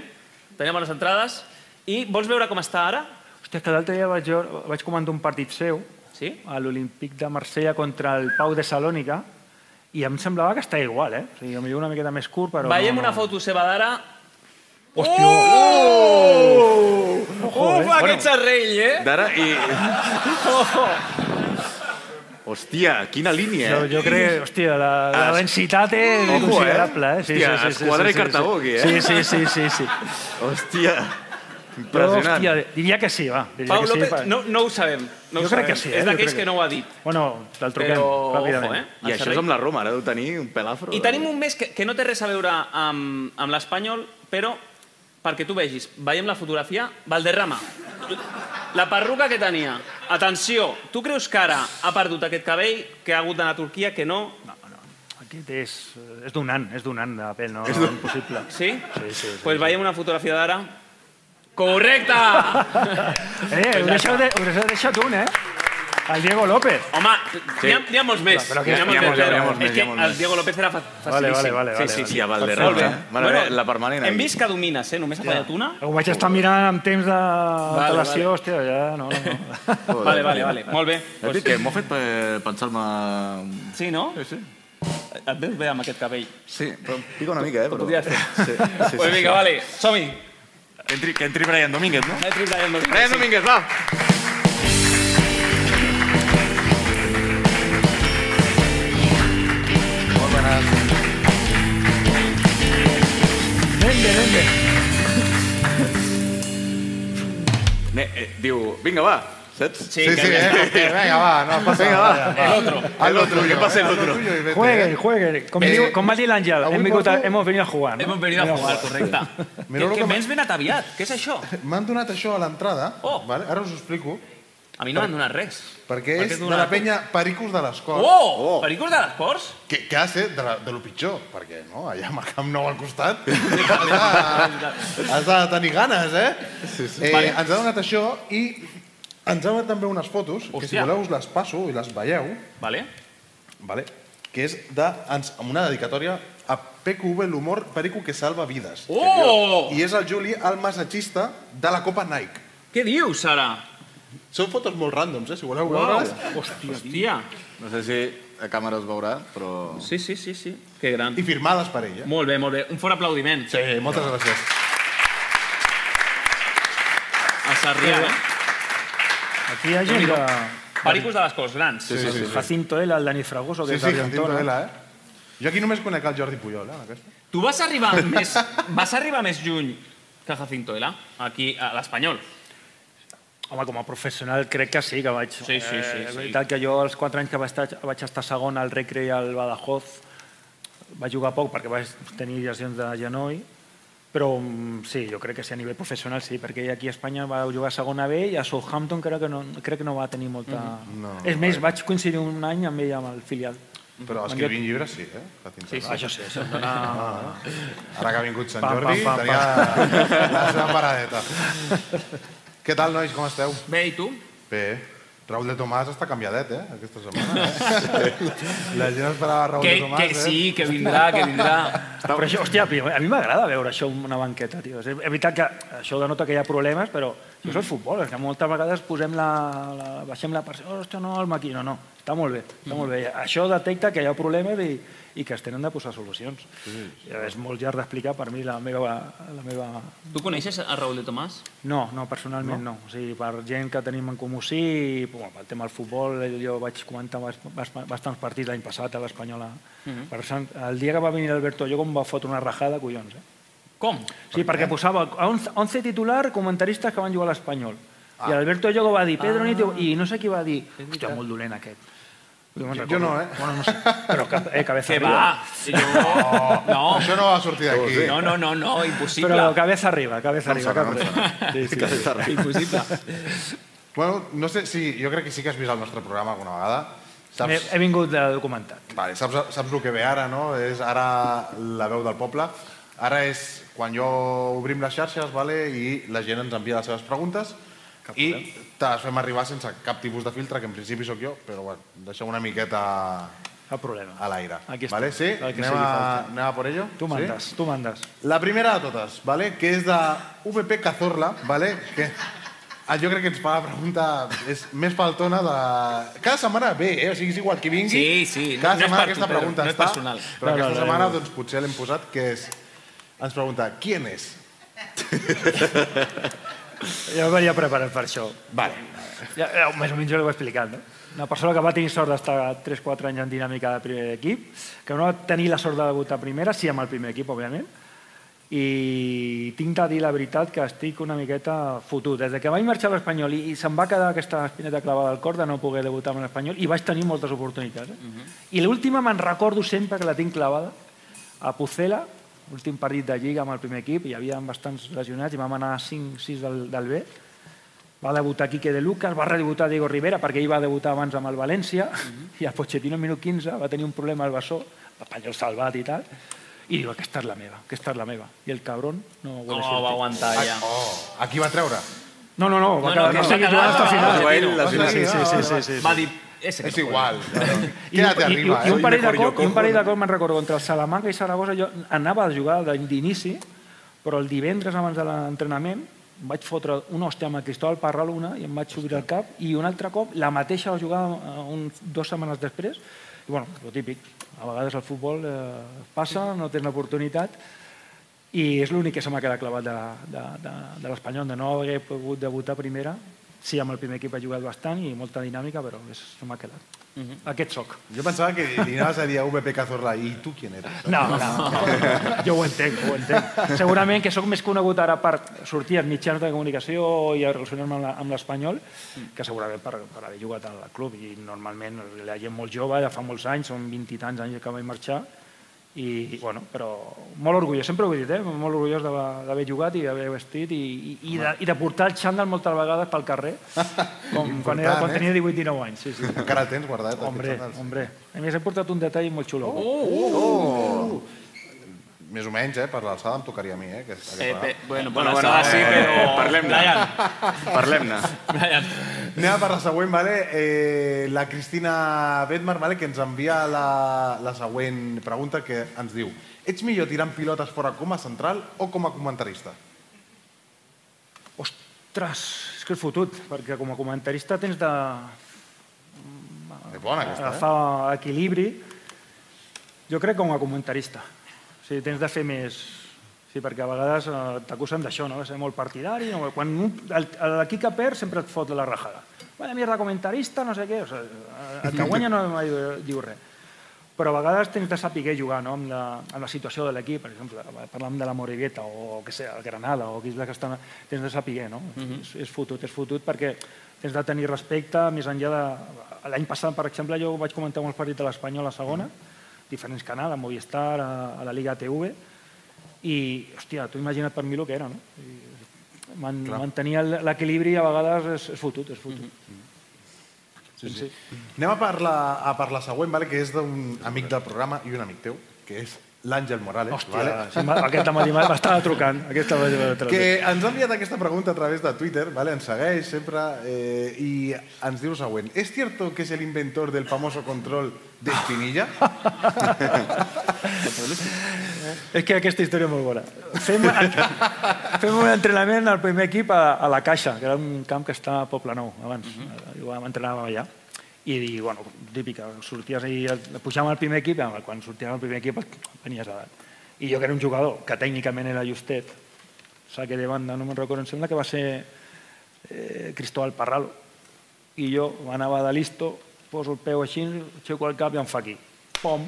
Tenia bones entrades. I vols veure com està ara? Hòstia, és que l'altre dia vaig, vaig comentar un partit seu Sí? a l'Olímpic de Marsella contra el Pau de Salònica i em semblava que estava igual, eh? O sigui, potser una miqueta més curt, però... Veiem no, no. una foto seva d'ara. Hòstia! Oh! Ojo, eh? Uf, aquest serrell, eh? D'ara i... Ojo! Hòstia, quina línia, Jo, eh? jo crec, hòstia, la, la Es- densitat és Ojo, eh? considerable, eh? Sí, Hòstia, sí, sí, sí, Esquadra sí, i sí, Cartabó, sí. aquí, eh? Sí, sí, sí, sí, sí. Hòstia, Però, impressionant. hòstia, diria que sí, va. Diria Pau que sí, López, pa- no, no ho sabem. No ho Jo crec sabem. que sí, eh? És Jo d'aquells que que- no ho ha dit. Bueno, te'l truquem Però, ràpidament. ojo, eh? I això és amb la Roma, ara deu tenir un pelafro. I tenim un mes que, que no té res a veure amb, amb l'Espanyol, però perquè tu vegis, veiem la fotografia, Valderrama. la perruca que tenia. Atenció, tu creus que ara ha perdut aquest cabell, que ha hagut d'anar a Turquia, que no? Aquest és, és d'un an, és d'un an de pell, no? És És d'un- impossible. Sí? Sí, sí. sí. Pues veiem una fotografia d'ara. Correcte! Eh, ho deixeu, de, ho deixeu deixat un, eh? El Diego López. Home, Sí. n'hi ha, ha molts més. Però que- N'hi ha molts N'hi ha molts, més, n'hi ha però molts més, És que el. Diego López era Vale, facilíssim. vale, vale, Sí, vale, sí, sí. I a Valderrama, Molt bé. meva, la permanent Hem vist que domines, eh? Només ha fallat una. Ho vaig estar mirant amb temps de Vale, antelació, hòstia, ja no, no. Vale, vale, vale. Molt bé. Pues... Dic que m'ho ha fet pe- pensar-me... Sí, no? Sí, sí. Et veus bé amb aquest cabell. Sí, però pica una mica, eh? Però... podries fer. Sí, sí, Pues sí, vinga, sí. vale, som-hi. Que entri, que entri Brian Domínguez, no? Netflix, Brian Domínguez. Brian sí. Domínguez, va! Vende. Ne, eh, diu, vinga, va, saps? Sí, Sí, sí, eh? Venga, va, no pasa Venga, nada. va. El otro. El otro, que pase el otro. vete, Jueguen, eh. jueguen. Com, Eh, diu, com va dir l'Àngel, avui hem, vingut a, porto- hemos venido a jugar. No? Hem venido a jugar, correcte. Mireu Que, que que m'ha- vens ben ataviat. Què és això? M'han donat això a l'entrada, Oh. vale? ara us ho explico, A mi no m'han donat res. perquè Per què és de la penya Pericos de l'Escort, Oh! oh. Pericos de les Corts? que, que ha de ser de, la, de lo pitjor, perquè no, allà amb el Camp Nou al costat allà has de tenir ganes, eh? Sí, sí. eh Vale. Ens ha donat això i ens ha donat també unes fotos, que si Hòstia. voleu us les passo i les veieu, Vale. vale? que és de, ens, amb una dedicatòria a PQV, l'humor perico que salva vides. Oh! I és el Juli, el massatgista de la Copa Nike. Què dius, ara? Són fotos molt ràndoms, eh? Si voleu Uau! veure's. Hòstia, hòstia. No sé si a càmera es veurà, però... Sí, sí, sí, sí. Que gran. I firmades per ell, eh? Molt bé, molt bé. Un fort aplaudiment. Sí, moltes gràcies. A Sarrià, eh? Aquí hi ha gent de... Pericos de les Corts, grans. Sí, sí, sí. sí. Jacinto Ela, el Dani Fragoso, que Sí, és sí. Jacinto Vela, eh? Jo aquí només conec el Jordi Puyol, eh, en aquesta. Tu vas arribar més, vas arribar més lluny que Jacinto Ela, aquí a l'Espanyol. Home, com a professional crec que sí, que vaig... Sí, sí, sí, Eh, és sí. veritat que jo els quatre anys que vaig estar, vaig estar segon al Recre i al Badajoz vaig jugar poc perquè vaig tenir lesions de genoll, però mm, sí, jo crec que sí, a nivell professional sí, perquè ell aquí a Espanya va jugar a segona B i a Southampton crec que no, crec que no va tenir molta... No, és més, vaig coincidir un any amb ell amb el filial. Però escrivint llibres sí, eh? Sí, sí, això sí, això dona... Ah, Ara que ha vingut Sant Pam, Jordi, pam, pam, tenia la seva paradeta. Què tal, nois, com esteu? Bé, i tu? Bé. Raúl de Tomàs està canviadet, eh, aquesta setmana. Eh? La gent esperava Raúl Que, de Tomàs, que eh? sí, que vindrà, que vindrà. Però això, hòstia, a mi m'agrada veure això en una banqueta, tio. És veritat que això denota que hi ha problemes, però això és el futbol, és que moltes vegades posem la, la, baixem la persiana, hòstia, no, el maqui... No, no, està molt bé, està molt bé. Això detecta que hi ha problemes i, i que es tenen de posar solucions. I és molt llarg d'explicar per mi la meva, la meva... Tu coneixes a Raúl de Tomàs? No, no, personalment no. O sigui, per gent que tenim en comú sí, i bueno, pel tema del futbol, jo vaig comentar bas- bas- bastants partits l'any passat a l'Espanyola. Mhm. Per Sant, el dia que va venir Alberto Llogo em va fotre una rajada, collons, eh? Com? Sí, perquè posava 11, 11 titular comentaristes que van jugar a l'Espanyol. I Alberto Llogo va dir, Pedro Nito, i no sé qui va dir, hòstia, molt dolent aquest. Jo, Jo no, eh? Bueno, no sé. Però, que, eh, cabeza Que arriba. va! Jo... No, Això no va sortir d'aquí. no, no, no, no, impossible. Però cabeza arriba, cabeza arriba. sona, cap no. Sí, sí, sí. Impossible. Bueno, no sé si... Jo crec que sí que has vist el nostre programa alguna vegada. He, Saps, he vingut de documentat. vale, saps, saps el que ve ara, no? És ara la veu del poble. Ara és quan jo obrim les xarxes vale, i la gent ens envia les seves preguntes i te les fem arribar sense cap tipus de filtre, que en principi sóc jo, però bueno, deixem una miqueta Cap problema. a l'aire. Aquí està. Vale? Sí? Anem a, anem a por ello? Tu mandes, Sí? tu mandes. La primera de totes, vale? que és de VP Cazorla, vale? que ah, jo crec que ens fa la pregunta és més faltona de... Cada setmana ve, eh? o sigui, és igual qui vingui. Sí, sí, no- Cada no és setmana per tu, aquesta Pedro, pregunta no és està, personal. però No, no, aquesta no, setmana no. doncs, potser l'hem posat, que és... Ens pregunta, ¿quién és? Jo venia preparat per això. Vale. Ja, ja, més o menys jo l'he explicat, no? Una persona que va tenir sort d'estar 3-4 anys en dinàmica de primer equip, que no va tenir la sort de debutar a primera, sí amb el primer equip, òbviament, i tinc de dir la veritat que estic una miqueta fotut. Des de que vaig marxar a l'Espanyol i, i se'm va quedar aquesta espineta clavada al cor de no poder debutar amb l'Espanyol i vaig tenir moltes oportunitats. Eh? I l'última me'n recordo sempre que la tinc clavada a Pucela, últim partit de Lliga amb el primer equip, hi havia bastants lesionats i vam anar 5-6 del, del B, Va debutar Quique de Lucas, va redebutar Diego Rivera perquè ell va debutar abans amb el València i a Pochettino al minut 15 va tenir un problema al bessó, l'Espanyol salvat i tal, i diu, aquesta és la meva, aquesta és la meva. I el cabron no No vuelve va aguantar ja. Oh, aquí va treure. No, no, no, va No, quedar, no, no, quedar- el ell, Sí, sí, sí, sí, sí, sí, sí. Va dir, ese És igual. I, Quédate i, arriba, i, i un eh? parell de Mejor yo cops, i un parell de cops me'n recordo, contra el Salamanca i Saragossa jo anava a jugar de- d'inici, però el divendres abans de l'entrenament vaig fotre una hòstia amb el Cristóbal Parral una i em vaig subir al cap i un altre cop la mateixa jugada eh, un, dues setmanes després i bueno, el típic, a vegades el futbol eh, passa, no tens l'oportunitat i és l'únic que se m'ha quedat clavat de, de, de, de l'Espanyol, de no haver pogut debutar primera. Sí, amb el primer equip he jugat bastant i molta dinàmica, però és, se m'ha quedat. Aquest soc. Jo pensava que li anaves a dir a VP Cazorla, i tu quién eres? No, no, no. Jo ho entenc, ho entenc. Segurament que sóc més conegut ara per sortir als mitjans de comunicació i a relacionar-me amb l'Espanyol que segurament per, per haver jugat al club. I normalment la gent molt jove, ja fa molts anys, són 20 i tants anys que vaig marxar, i, bueno, però molt orgullós, sempre ho he dit, eh? molt orgullós d'haver jugat i d'haver vestit i, i, i, de, i de portar el xandall moltes vegades pel carrer, com quan, era, quan eh? tenia 18-19 anys. Sí, sí. Encara el tens guardat, aquest Hombre, xandall? hombre. A més, he portat un detall molt xulo. Oh! Més o menys, eh? Per l'alçada em tocaria a mi, eh? Que, Eh, bé, bueno, Bueno, bueno, bueno, sí, eh, però... parlem-ne. Brian, Parlem-ne. Brian. Anem a per la següent, vale? Eh, la Cristina Bedmar, vale? que ens envia la, la següent pregunta que ens diu Ets millor tirant pilotes fora com a central o com a comentarista? Ostres, és que és fotut, perquè com a comentarista tens de És bona aquesta, eh? agafar equilibri. Jo crec que com a comentarista. O sigui, tens de fer més... Sí, perquè a vegades eh, t'acusen d'això, no? de ser molt partidari. No? Quan un- l'equip que perd sempre et fot la rajada. Vaya mierda comentarista, no sé què. O sigui, el que guanya no mai diu res. Però a vegades tens de saber jugar no? amb, la, amb la situació de l'equip. Per exemple, parlam de la Morevieta o que sé, el Granada o qui és la que està... Tens de saber, no? és, és fotut, és fotut perquè tens de tenir respecte més enllà de... L'any passat, per exemple, jo vaig comentar molts partits de l'Espanyol a segona, diferents canals, a Movistar, a, a la Liga TV, i, hòstia, tu imagina't per mi el que era, no? I man, Clar. mantenir l'equilibri a vegades és, és fotut, és fotut. Sí, sí. Anem a per la, a per la següent, vale? que és d'un amic del programa i un amic teu, que és l'Àngel Morales. Hòstia, vale? sí, aquesta matí m'estava trucant. Aquesta que ens ha enviat aquesta pregunta a través de Twitter, ¿vale? ens segueix sempre, eh, i ens diu el següent. ¿Es cierto que es el inventor del famoso control de Espinilla? És que aquesta història és molt bona. Fem, fem un entrenament al primer equip a, a la Caixa, que era un camp que està a Poble Nou, abans. Uh -huh. Vam entrenàvem allà. I, bueno, típica, sorties i pujàvem al primer equip, quan sortíem al primer equip venies a dalt. I jo que era un jugador, que tècnicament era justet, saque de banda, no me'n recordo, em sembla que va ser eh, Cristóbal Parralo. I jo anava de listo, poso el peu així, aixeco el cap i em fa aquí. Pom!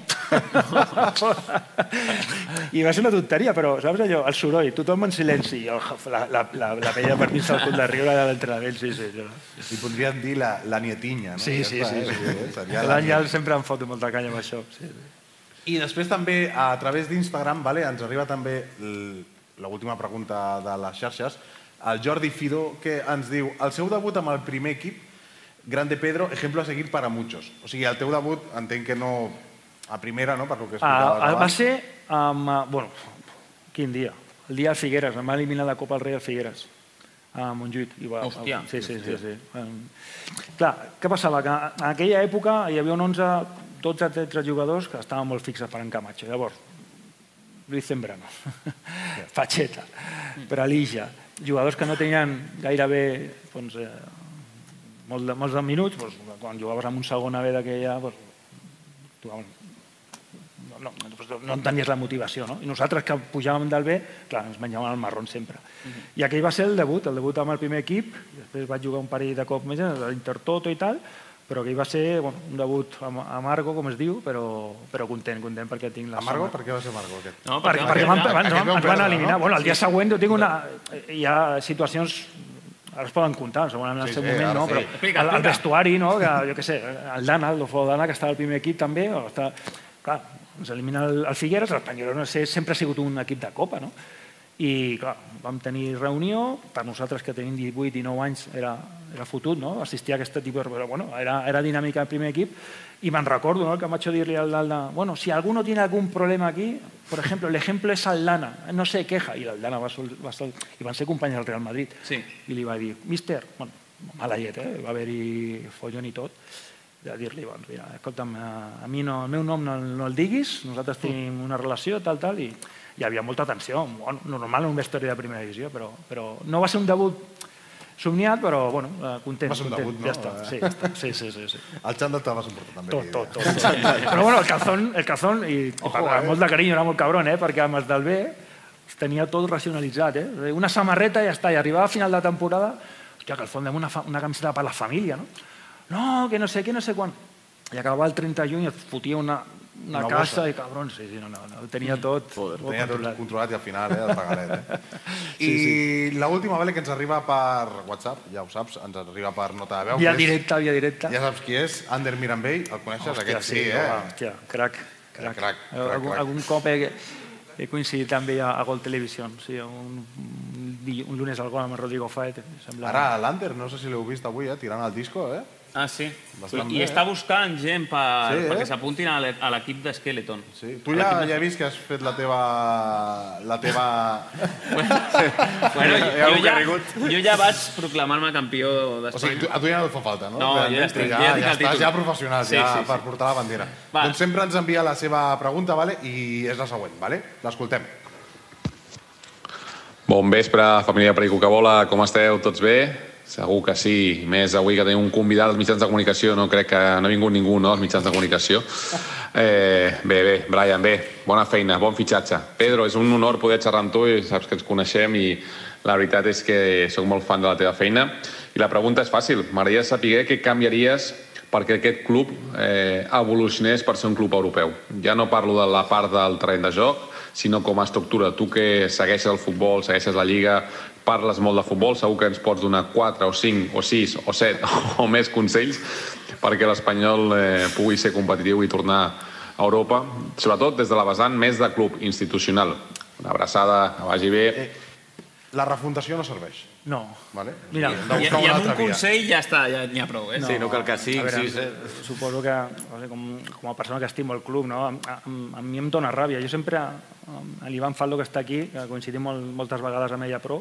I va ser una tonteria, però saps allò, el soroll, tothom en silenci, i el, la, la, la, la per mi al punt de riure de l'entrenament, sí, sí. sí. Li podríem dir la, la nietinya, no? Sí, Ja sí, està, sí. eh? sí. Sí, seria la L'Àngel sempre em fot molta canya amb això. Sí, sí. I després també, a través d'Instagram, vale, ens arriba també l'última pregunta de les xarxes, el Jordi Fido, que ens diu el seu debut amb el primer equip, Grande Pedro, ejemplo a seguir para muchos. O sigui, el teu debut, entenc que no a primera, no?, per lo que explicaves Ah, va ser amb... eh, Bueno, quin dia? El dia del Figueres, em va eliminar la Copa del Rei al Figueres a Montjuïc. I va, Hòstia. Sí, sí, sí. sí. Um, clar, què passava? Que en aquella època hi havia un 11, 12, 13 jugadors que estaven molt fixes per en Camacho. Llavors, Luis Zembrano, Pacheta, Pralija, jugadors que no tenien gairebé doncs, eh, molt de, molts de minuts, doncs, quan jugaves amb un segon A B d'aquella, doncs, tu, no, no, no en tenies la motivació, no? I nosaltres que pujàvem del B, clar, ens menjàvem el marrón sempre. I aquell va ser el debut, el debut amb el primer equip, i després vaig jugar un parell de cops més, a l'Intertoto i tal, però aquell va ser bueno, un debut am- amargo, com es diu, però, però content, content perquè tinc la Amargo? sort. Per què va ser amargo aquest? No, perquè, perquè van, van, van, ens van perdre, eliminar. no? Bueno, el dia següent jo tinc una... Hi ha situacions ara es poden comptar, segurament en el Sí, seu sí, moment, no? sí. Però Explica, el, vestuari, no? Que, jo què sé, el Dana, el Dofo Dana, que estava al primer equip també, o està... clar, ens elimina el, el Figueres, l'Espanyol no sé, sempre ha sigut un equip de Copa, no? I, clar, vam tenir reunió, per nosaltres que tenim 18 i 19 anys era, era fotut, no? assistir a aquest tipus de... Però, bueno, era, era dinàmica del primer equip, i me'n recordo no? que vaig dir-li al Aldana, bueno, si alguno tiene algún problema aquí, por ejemplo, el ejemplo es Aldana, no se queja, i l'Aldana va, sol, va sol, i van ser companys del Real Madrid, Sí. i li va dir, mister, bueno, mala llet, eh? va haver-hi follon i tot, de dir-li, bueno, mira, escolta'm, a, a mi no, el meu nom no, no el diguis, nosaltres tenim una relació, tal, tal, i hi havia molta tensió, bueno, normal en un vestuari de primera divisió, però, però no va ser un debut somniat, però, bueno, eh, content, Va ser un content, debut, no? ja està, sí, ja està, sí, sí, sí, sí. El xandall te vas emportar també. Tot, aquí, tot, eh? tot. tot. Però bueno, el calzón, el calzón i, i Ojo, per, eh? molt de carinyo, era molt cabron, eh? perquè amb els del B tenia tot racionalitzat. Eh? Una samarreta i ja està. I arribava a final de temporada, hòstia, calzón, una, una camiseta per la família, no? No, que no sé què, no sé quan. I acabava el 31 i et fotia una, una, Una bossa. i cabrón, sí, sí, no, no, no, ho tenia tot. Joder, molt tenia tot controlat. controlat i al final, eh, el regalet. Eh? I l'última, vale, que ens arriba per WhatsApp, ja ho saps, ens arriba per nota de veu. Via que és- directa, via directa. Ja saps qui és, Ander Mirambell, el coneixes? Hòstia, Aquest sí, eh? home, Hòstia, crac, crac. Crac, crac, algun, crac. algun cop he, he coincidit també a, a Gol Televisió, sí, un, un, di- un lunes al gol amb Rodrigo Faet. em Sembla... Ara l'Ander, no sé si l'heu vist avui, eh, tirant el disco, eh? Ah, sí? Bastant I bé, està buscant gent per, Sí, eh? perquè s'apuntin a l'e- a l'equip de Skeleton. Sí. Tu ja, ja he vist que has fet la teva... La teva... Bueno, Hi ha jo, ja, carregut. jo ja vaig proclamar-me campió O sigui, d'Espanya. tu, a tu ja no et fa falta, no? No, jo ja Realment, estic- ja ja, ja estàs títol. ja professional, Sí, ja sí, sí. per portar la bandera. Va. Doncs sempre ens envia la seva pregunta, vale? i és la següent, vale? L'escoltem. Bon vespre, família Perico que vola, com esteu? Tots bé? Segur que sí, més avui que tenim un convidat als mitjans de comunicació, no crec que no ha vingut ningú, no, als mitjans de comunicació. Eh, bé, bé, Brian, bé, bona feina, bon fitxatge. Pedro, és un honor poder xerrar amb tu i saps que ens coneixem i la veritat és que sóc molt fan de la teva feina. I la pregunta és fàcil, m'agradaria saber què canviaries perquè aquest club eh, evolucionés per ser un club europeu. Ja no parlo de la part del terreny de joc, sinó com a estructura. Tu que segueixes el futbol, segueixes la Lliga, parles molt de futbol, segur que ens pots donar 4 o 5 o 6 o 7 o més consells perquè l'Espanyol eh, pugui ser competitiu i tornar a Europa, sobretot des de la vessant més de club institucional. Una abraçada, vagi bé. La refundació no serveix. No. Vale? Mira, I, I una amb un altra via. consell ja està, ja n'hi ha prou. Eh? Sí, no cal que a veure, sis, eh, Suposo que, no sé, com, com a persona que estimo el club, no? a, a, a mi em dóna ràbia. Jo sempre, a l'Ivan Faldo, que està aquí, que coincidim molt, moltes vegades amb ella, però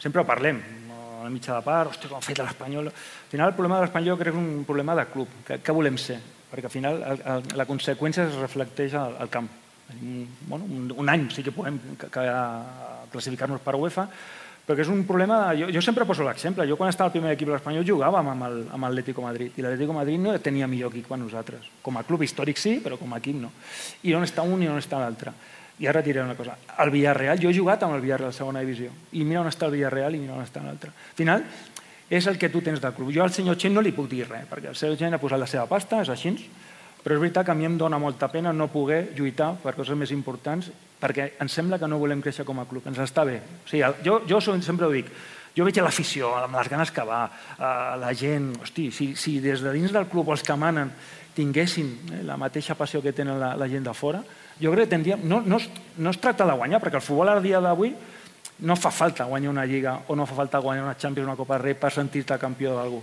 sempre ho parlem, a la mitja de part, hòstia, com ha fet l'Espanyol. Al final, el problema de l'Espanyol crec que és un problema de club. Què, què volem ser? Perquè al final el, el, la conseqüència es reflecteix al, al camp. Un, bueno, un, un any sí que podem classificar-nos per UEFA, però que és un problema... Jo, jo sempre poso l'exemple. Jo quan estava al primer equip de l'Espanyol jugàvem amb l'Atlético Madrid i l'Atlético Madrid no tenia millor equip que nosaltres. Com a club històric sí, però com a equip no. I on està un i on està l'altre. I ara diré una cosa. El Villarreal, jo he jugat amb el Villarreal a segona divisió. I mira on està el Villarreal i mira on està l'altre. Al final, és el que tu tens del club. Jo al senyor Chen no li puc dir res, perquè el senyor Chen ha posat la seva pasta, és així, però és veritat que a mi em dóna molta pena no poder lluitar per coses més importants perquè em sembla que no volem créixer com a club, ens està bé. O sigui, jo, jo sempre ho dic, jo veig l'afició, amb les ganes que va, a la gent, hosti, si, si des de dins del club els que manen tinguessin eh, la mateixa passió que tenen la, la gent de fora, jo crec que tindríem... No, no, no es tracta de guanyar, perquè el futbol a dia d'avui no fa falta guanyar una Lliga o no fa falta guanyar una Champions, una Copa del Rei per sentir-te campió d'algú.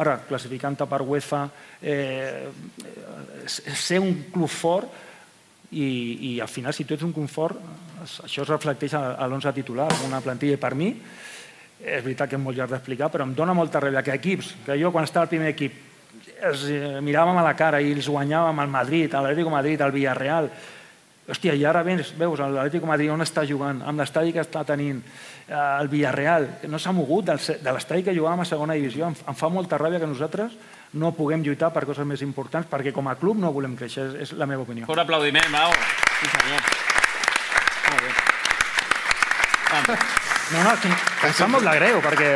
Ara, classificant-te per UEFA, eh, ser un club fort i, i al final, si tu ets un club fort, això es reflecteix a, a l'11 titular, una plantilla. I per mi, és veritat que és molt llarg d'explicar, però em dóna molta ràbia que equips, que jo quan estava al primer equip els eh, miràvem a la cara i els guanyàvem al Madrid, a l'Atlético Madrid, al Villarreal, Hòstia, i ara veus, veus l'Atlético Madrid on està jugant, amb l'estadi que està tenint, el Villarreal, que no s'ha mogut de l'estadi que jugàvem a segona divisió. Em, em fa molta ràbia que nosaltres no puguem lluitar per coses més importants, perquè com a club no volem créixer, és, és la meva opinió. Fort aplaudiment, bravo. Sí, senyor. Molt bé. No, no, que em sap molt de greu, perquè,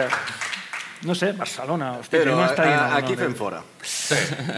no sé, Barcelona, hosti, Però no a, està dient, a, no, aquí no, fem fora.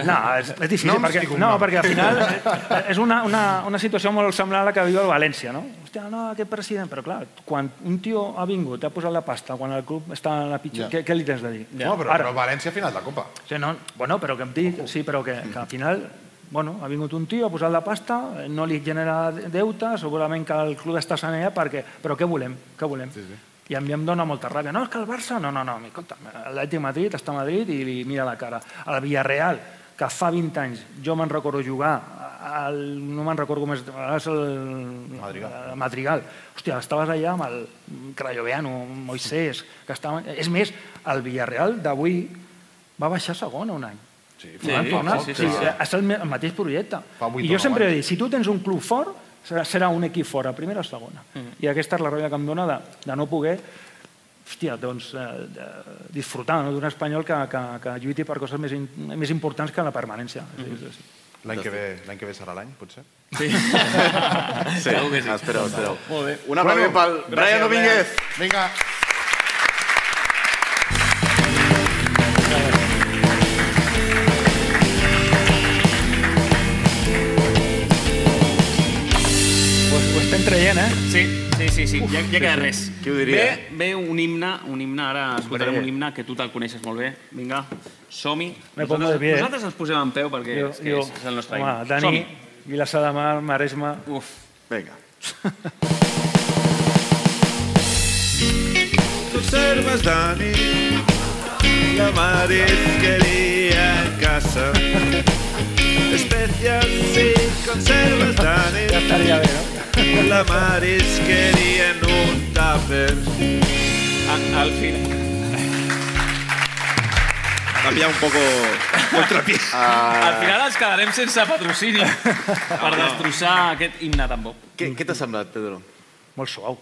No, és, és difícil, Noms perquè, no, perquè al final eh, és una, una, una situació molt semblant a la que viu el València, no? Hòstia, no, aquest president... Però clar, quan un tio ha vingut, ha posat la pasta, quan el club està en la pitjor... Ja. Què, què li tens de dir? No, però, però València final de Copa. Sí, no, bueno, però que em dic, sí, però que, que al final bueno, ha vingut un tio, ha posat la pasta, no li genera deute, segurament que el club està saneat, perquè... però què volem? Què volem? Sí, sí. I a mi em dona molta ràbia. No, és que el Barça... No, no, no, escolta, l'Atlètic Madrid està a Madrid i li mira la cara. El Villarreal, que fa 20 anys jo me'n recordo jugar, el, no me'n recordo com és, el Madrigal. el Madrigal. Hòstia, estaves allà amb el Crayoveano, Moisés, que estava... És més, el Villarreal d'avui va baixar a segona un any. Sí, Sí, sí, sí, sí. És el, el mateix projecte. I jo sempre he dit, si tu tens un club fort, serà, serà un equip fort, a primera o segona. I aquesta és la ràbia que em dona de, de no poder hòstia, doncs, eh, de, disfrutar no, d'un espanyol que, que, que lluiti per coses més, in, més importants que la permanència. Sí, sí, sí. L'any que, ve, l'any que ve serà l'any, potser? Sí. Sí, Segur que sí. espereu, espereu. Molt bé. Un aplaudiment pel Brian Domínguez. Vinga. Eh? Sí, sí, sí, sí. ja, ja queda res. Qui ho diria, Ve, ve un himne, un himne, ara escoltarem Hombre. un himne que tu te'l coneixes molt bé. Vinga, som-hi. Me pongo de pie, eh? Nosaltres ens posem en peu perquè Jo, és, que jo, és, és el nostre home, himne. Dani. Vilassar de Mar, Maresme... Uf. Vinga. Conservas, Dani, la marisquería en casa. Especias y conservas. Ja estaria bé, no? La marisquería en un tupper. A, al final... Pillar un poco contrapié. Al final ens quedarem sense patrocini per destrossar aquest himne tan bo. Què, què t'ha semblat, Pedro? Molt suau.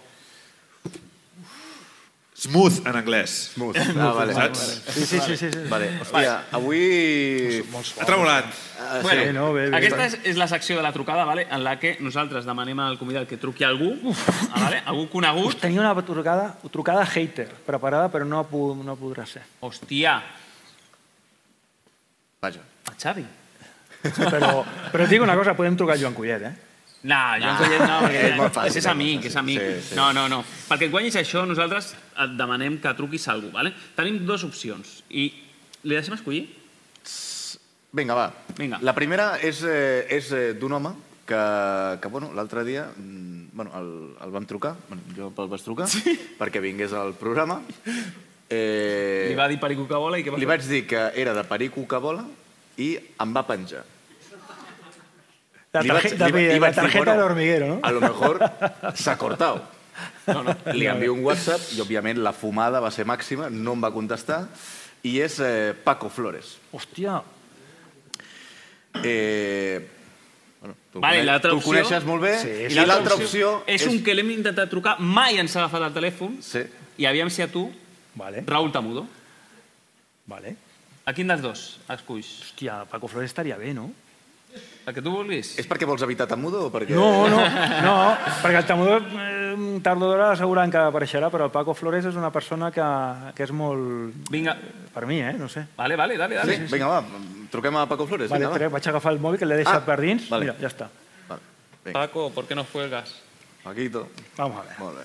Smooth, en anglès. Smooth. Ah, vale. Saps? Sí, sí, sí, sí, sí. Vale, hòstia, avui... Ha tremolat. Ah, Bueno, sí. no, bé, bé, aquesta és, és la secció de la trucada, vale? en la que nosaltres demanem al convidat que truqui a algú, ah, vale? algú conegut. Tenia una trucada, trucada hater preparada, però no, pu, no podrà ser. Hòstia, Vaja. a Xavi. Però, però et dic una cosa, podem trucar a Joan Collet, eh? No, jo no, no, perquè és molt fàcil, és amic, és amic. Sí, sí. No, no, no. Perquè et guanyis això, nosaltres et demanem que truquis a algú. Vale? Tenim dues opcions i li deixem escollir? Vinga, va. Vinga. La primera és, eh, és eh, d'un home que, que bueno, l'altre dia mm, bueno, el, el vam trucar, bueno, jo el vaig trucar, sí. perquè vingués al programa. Eh, Li va dir Perico que vola i què va li fer? vaig dir que era de Perico que vola i em va penjar. La, Li vaig- tarje, li va- David, li la tarjeta bueno, de hormiguero, ¿no? A lo mejor s'ha cortado. No, no. Li envio un WhatsApp i, òbviament, la fumada va ser màxima, no em va contestar, i és eh, Paco Flores. Hòstia, Eh, bueno, tu, Vale, coneix- l'altra tu opció... coneixes molt bé, Sí, i l'altra opció és, un que l'hem intentat trucar, mai ens ha agafat el telèfon, Sí. i aviam si a tu, vale, Raúl Tamudo. vale. A quin dels dos esculls? Hòstia, Paco Flores estaria bé, no? El que tu vulguis? És perquè vols evitar Tamudo o perquè... No, no, no, perquè el Tamudor eh, tard o d'hora asseguran que apareixerà, però el Paco Flores és una persona que, que és molt... Vinga. Per mi, eh? No sé. Vale, vale, dale, Sí, dale. vinga, va, truquem a Paco Flores. Vale, vinga, va. vaig agafar el mòbil que l'he deixat Ah, per dins. vale. Mira, ja està. Vale. Vinga, Paco, ¿por qué no juegas? Paquito. Vamos a ver. Molt bé.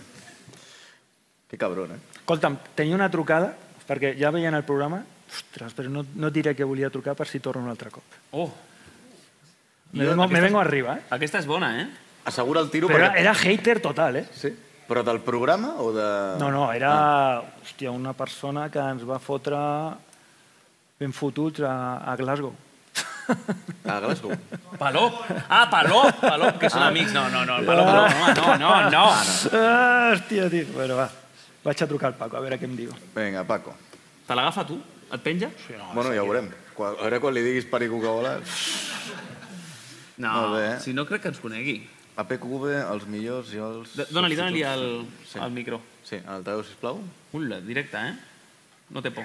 Que cabrón, eh? Escolta'm, tenia una trucada, perquè ja veien el programa, ostres, però no, no et diré que volia trucar per si torno un altre cop. Oh, Me vengo, me vengo arriba, eh? aquesta és bona, eh? Assegura el tiro Però era, perquè... era hater total, eh? Sí? Però del programa o de... No, no, era hòstia, una persona que ens va fotre ben fotuts a, a Glasgow. A Glasgow. Palop. Ah, Palop, Palop, que són amics. No, no, no, el Palop no, no, no, no, no. Ah, hòstia, tio. Bueno, va. Vaig a trucar al Paco, a veure què em diu. Vinga, Paco. Te l'agafa tu? Et penja? Sí, no, Bueno, ja ho veurem. Quan, a veure quan li diguis Perico que vola... No, eh? si no crec que ens conegui. A PQV, els millors i els... Dóna-li, dóna-li el, Sí. el micro. Sí, en altaveu, sisplau. Ula, directe, eh? No té por.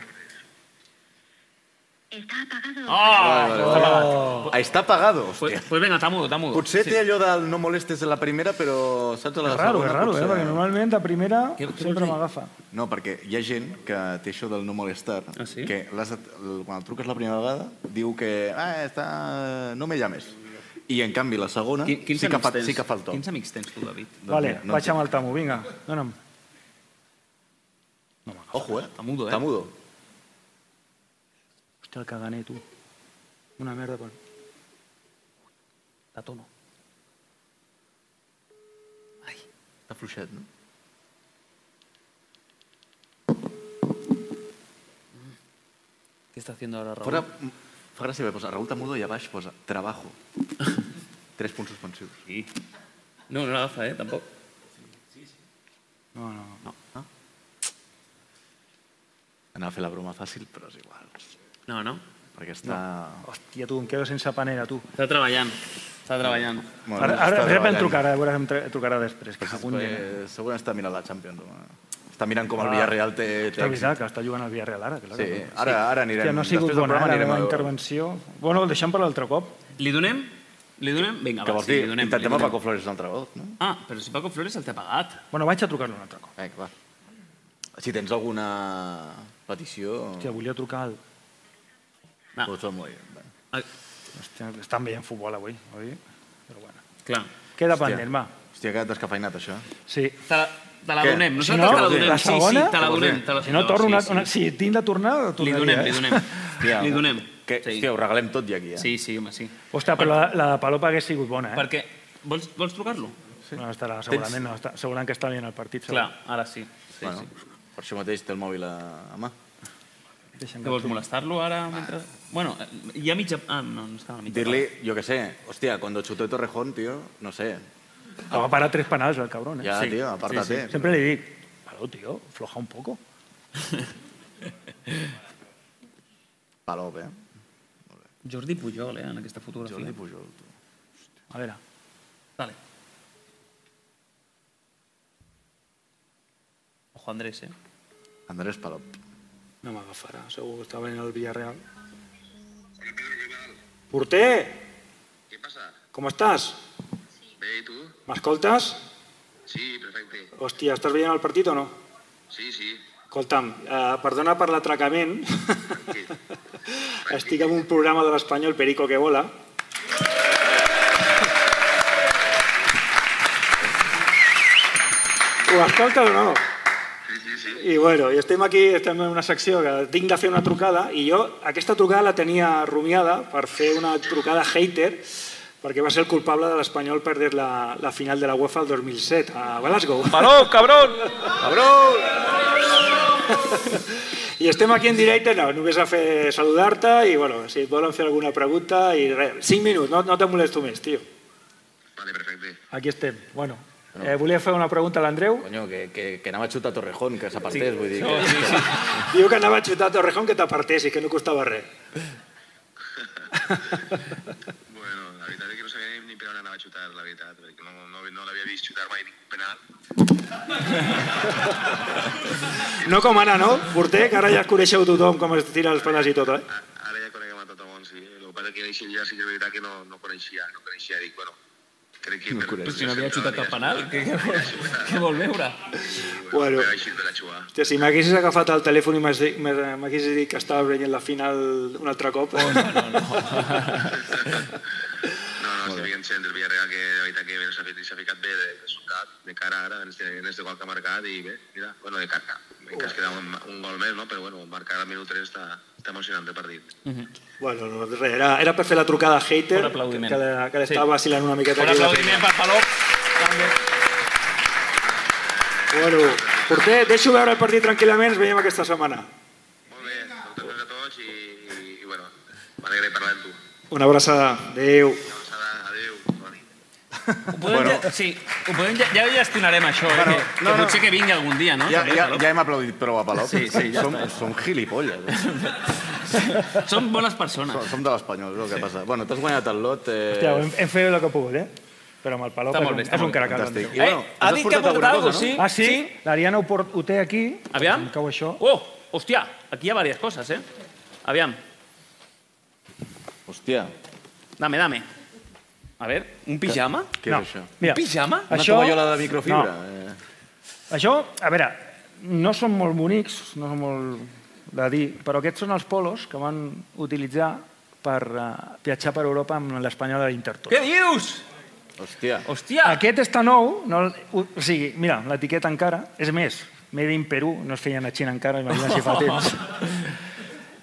Está apagado. Oh! Vale, vale, vale. Ah, està apagado, Pues, hòstia. pues venga, tamudo, tamudo. Potser Sí. té allò del no molestes en la primera, però saps a la És raro, segona? és raro, eh? Perquè normalment a primera Què- què sempre m'agafa. No, perquè hi ha gent que té això del no molestar, Ah, sí? que el- quan el truques la primera vegada diu que ah, està, no me llames. I en canvi la segona Qui- Quins sí, que fa, sí que fa el to. Quins amics tens tu, David? Doncs Vale, mira, no vaig en amb el Tamu, vinga, dona'm. Ojo, eh? Tamudo, eh? Tamudo. Hòstia, el caganer, tu. Una merda per... De tono. Està fluixet, no? ¿Qué está haciendo ahora Raúl? Fa gràcia, perquè posa Raúl Tamudo i a baix posa trabajo. Tres punts suspensius. Sí. No, no l'agafa, eh, tampoc. No, no. No. no? Anava a fer la broma fàcil, però és igual. No, no. Perquè està... Hòstia, tu, em quedo sense panera, tu. Està treballant. Està treballant. Bueno, ara, ara, ara em trucarà, a veure, em trucarà després. Que dia. Eh, segurament està mirant la Champions. home. Està mirant com el Ah, Villarreal té, té Està veritat que està jugant al Villarreal ara. Clar, Sí, ara- ara anirem- Hòstia, no ha sigut després bona ara, la intervenció. Bueno, el deixem per l'altre cop. Li donem? Li donem? Vinga, va, sí, dir? li donem. Intentem li a. Paco Flores un altre cop, no? Ah, però si Paco Flores el té pagat. Bueno, vaig a trucar-lo un altre cop. Vinga, va. Si tens alguna petició... Hòstia, volia trucar al... No. Molt bé. Va. Hòstia, estan veient futbol avui, oi? Però bueno. Clar. Queda Hòstia. pendent, va. Hòstia, que descafeinat, això. Sí. Te la, te la donem. Si Nosaltres no, te la donem. la sí, segona? sí, te la donem. Te la... Si no, torno sí, una, sí. una... Si tinc de tornar, Li tornaria, donem, eh? li donem. Hòstia, Li donem. Que, Sí. hòstia, ho regalem tot ja aquí, eh? Sí, sí, home, sí. Ostres, però la, la de Palop hagués sigut bona, eh? Perquè... Vols, vols trucar-lo? Sí. No estarà, segurament no. Està, segurament que està veient el partit. segur. Clar, ara sí. sí, bueno, sí. Per això mateix té el mòbil a, a mà. Deixa'm Que vols molestar-lo ara? Mentre... Bueno, eh, hi ha mitja... Ah, no, no estava mitja. Dir-li, jo què sé, hòstia, cuando chutó Torrejón, tío, no sé. Va parar tres penals, el cabrón, eh? Ya, tío, apártate. Sempre li dic, Palop, tío, floja un poco. Palop, eh? Jordi Pujol, eh, en aquesta fotografia. Jordi Pujol, tu. A veure. Vale. Ojo Andrés, eh? Andrés Palop. No m'agafarà, segur que està venint al Villarreal. Porter! Què passa? Com estàs? Bé, i tu? M'escoltes? Sí, perfecte. Hòstia, estàs veient el partit o no? Sí, sí. Escolta'm, eh, perdona per l'atracament. Estic en un programa de l'Espanyol Perico que vola. Ho escoltes o no? I bueno, i estem aquí, estem en una secció que tinc de fer una trucada i jo aquesta trucada la tenia rumiada per fer una trucada hater perquè va ser el culpable de l'Espanyol perdre la, la final de la UEFA el 2007 a Glasgow. Palop, cabrón! Cabrón! I estem aquí en directe, no, només a fer saludar-te i, bueno, si et volen fer alguna pregunta i res, cinc minuts, no, no te molesto més, tio. Vale, perfecte. Aquí estem. Bueno, eh, volia fer una pregunta a l'Andreu. Coño, que, que, que anava a xutar Torrejón, que s'apartés, vull dir. No, que... sí, sí. Diu que anava a xutar a Torrejón que t'apartessis, que no costava res. Bueno, la veritat és que no sabia ni, ni per on anava a xutar, la veritat, perquè no, no, no l'havia vist xutar mai ningú penal. No com ara, no? Porter, que ara ja coneixeu tothom com es tira els penals i tot, eh? Ara ja coneguem a tot el món, sí. El que passa que dia sí que és veritat que no, no coneixia, no coneixia, dic, bueno, crec que... No Però si no havia xutat el penal, què, què, vol, què vol veure? Bueno, hòstia, si m'haguessis agafat el telèfon i m'has dit- m'haguessis dit que estava veient la final un altre cop... Oh, no, no, No, no, estic veient gent del Villarreal que de veritat que bé, s'ha fet- s'ha ficat bé de, de soldat, de cara ara, en este, en este gol que ha marcat i bé, mira, bueno, de cara. En cas queda un, un gol més, no? Però bueno, marcar al minut 3 està, està emocionant el partit. Bueno, no, res, era, era per fer la trucada hater, que, que, que l'estava Sí. vacilant una miqueta. Un aquí. aplaudiment per Palop. Bueno, porter, deixo veure el partit tranquil·lament, ens veiem aquesta setmana. Gràcies a tots i, i, i bueno, m'alegra parlar amb tu. Una abraçada. Adéu. Ho podem, bueno. ja, sí, ho podem, ja, ja gestionarem això, Bueno, eh, que, no, que no. potser que vingui algun dia, no? Ja, ja, ja hem aplaudit prou a Palop. Sí, sí, ja som, està. som gilipolles. Eh? Som bones persones. Som, som de l'Espanyol, és el que passa. Bueno, t'has guanyat el lot. Eh... Hòstia, hem, hem fet el que he pogut, eh? Però amb el Palop Està és bé, és un caracal. Fantàstic. I bueno, Eh, ha dit que ha portat alguna cosa, no? Ah, sí? sí? L'Ariana ho, port, ho té aquí. Aviam. Em cau això. Oh, hòstia, aquí hi ha varias cosas, eh? Aviam, Hòstia. dame, dame. A ver, un pijama? Què No. és això? Mira, Un pijama? Una Això- tovallola de microfibra? No. Eh... Això, a veure, no són molt bonics, no són molt de dir, però aquests són els polos que van utilitzar per uh, viatjar per Europa amb l'Espanyol de l'Intertoto. Què dius? Hòstia. Hòstia. Aquest està nou, no, o sigui, mira, l'etiqueta encara, és més, Made in Perú, no es feien a Xina encara, imagina si fa temps.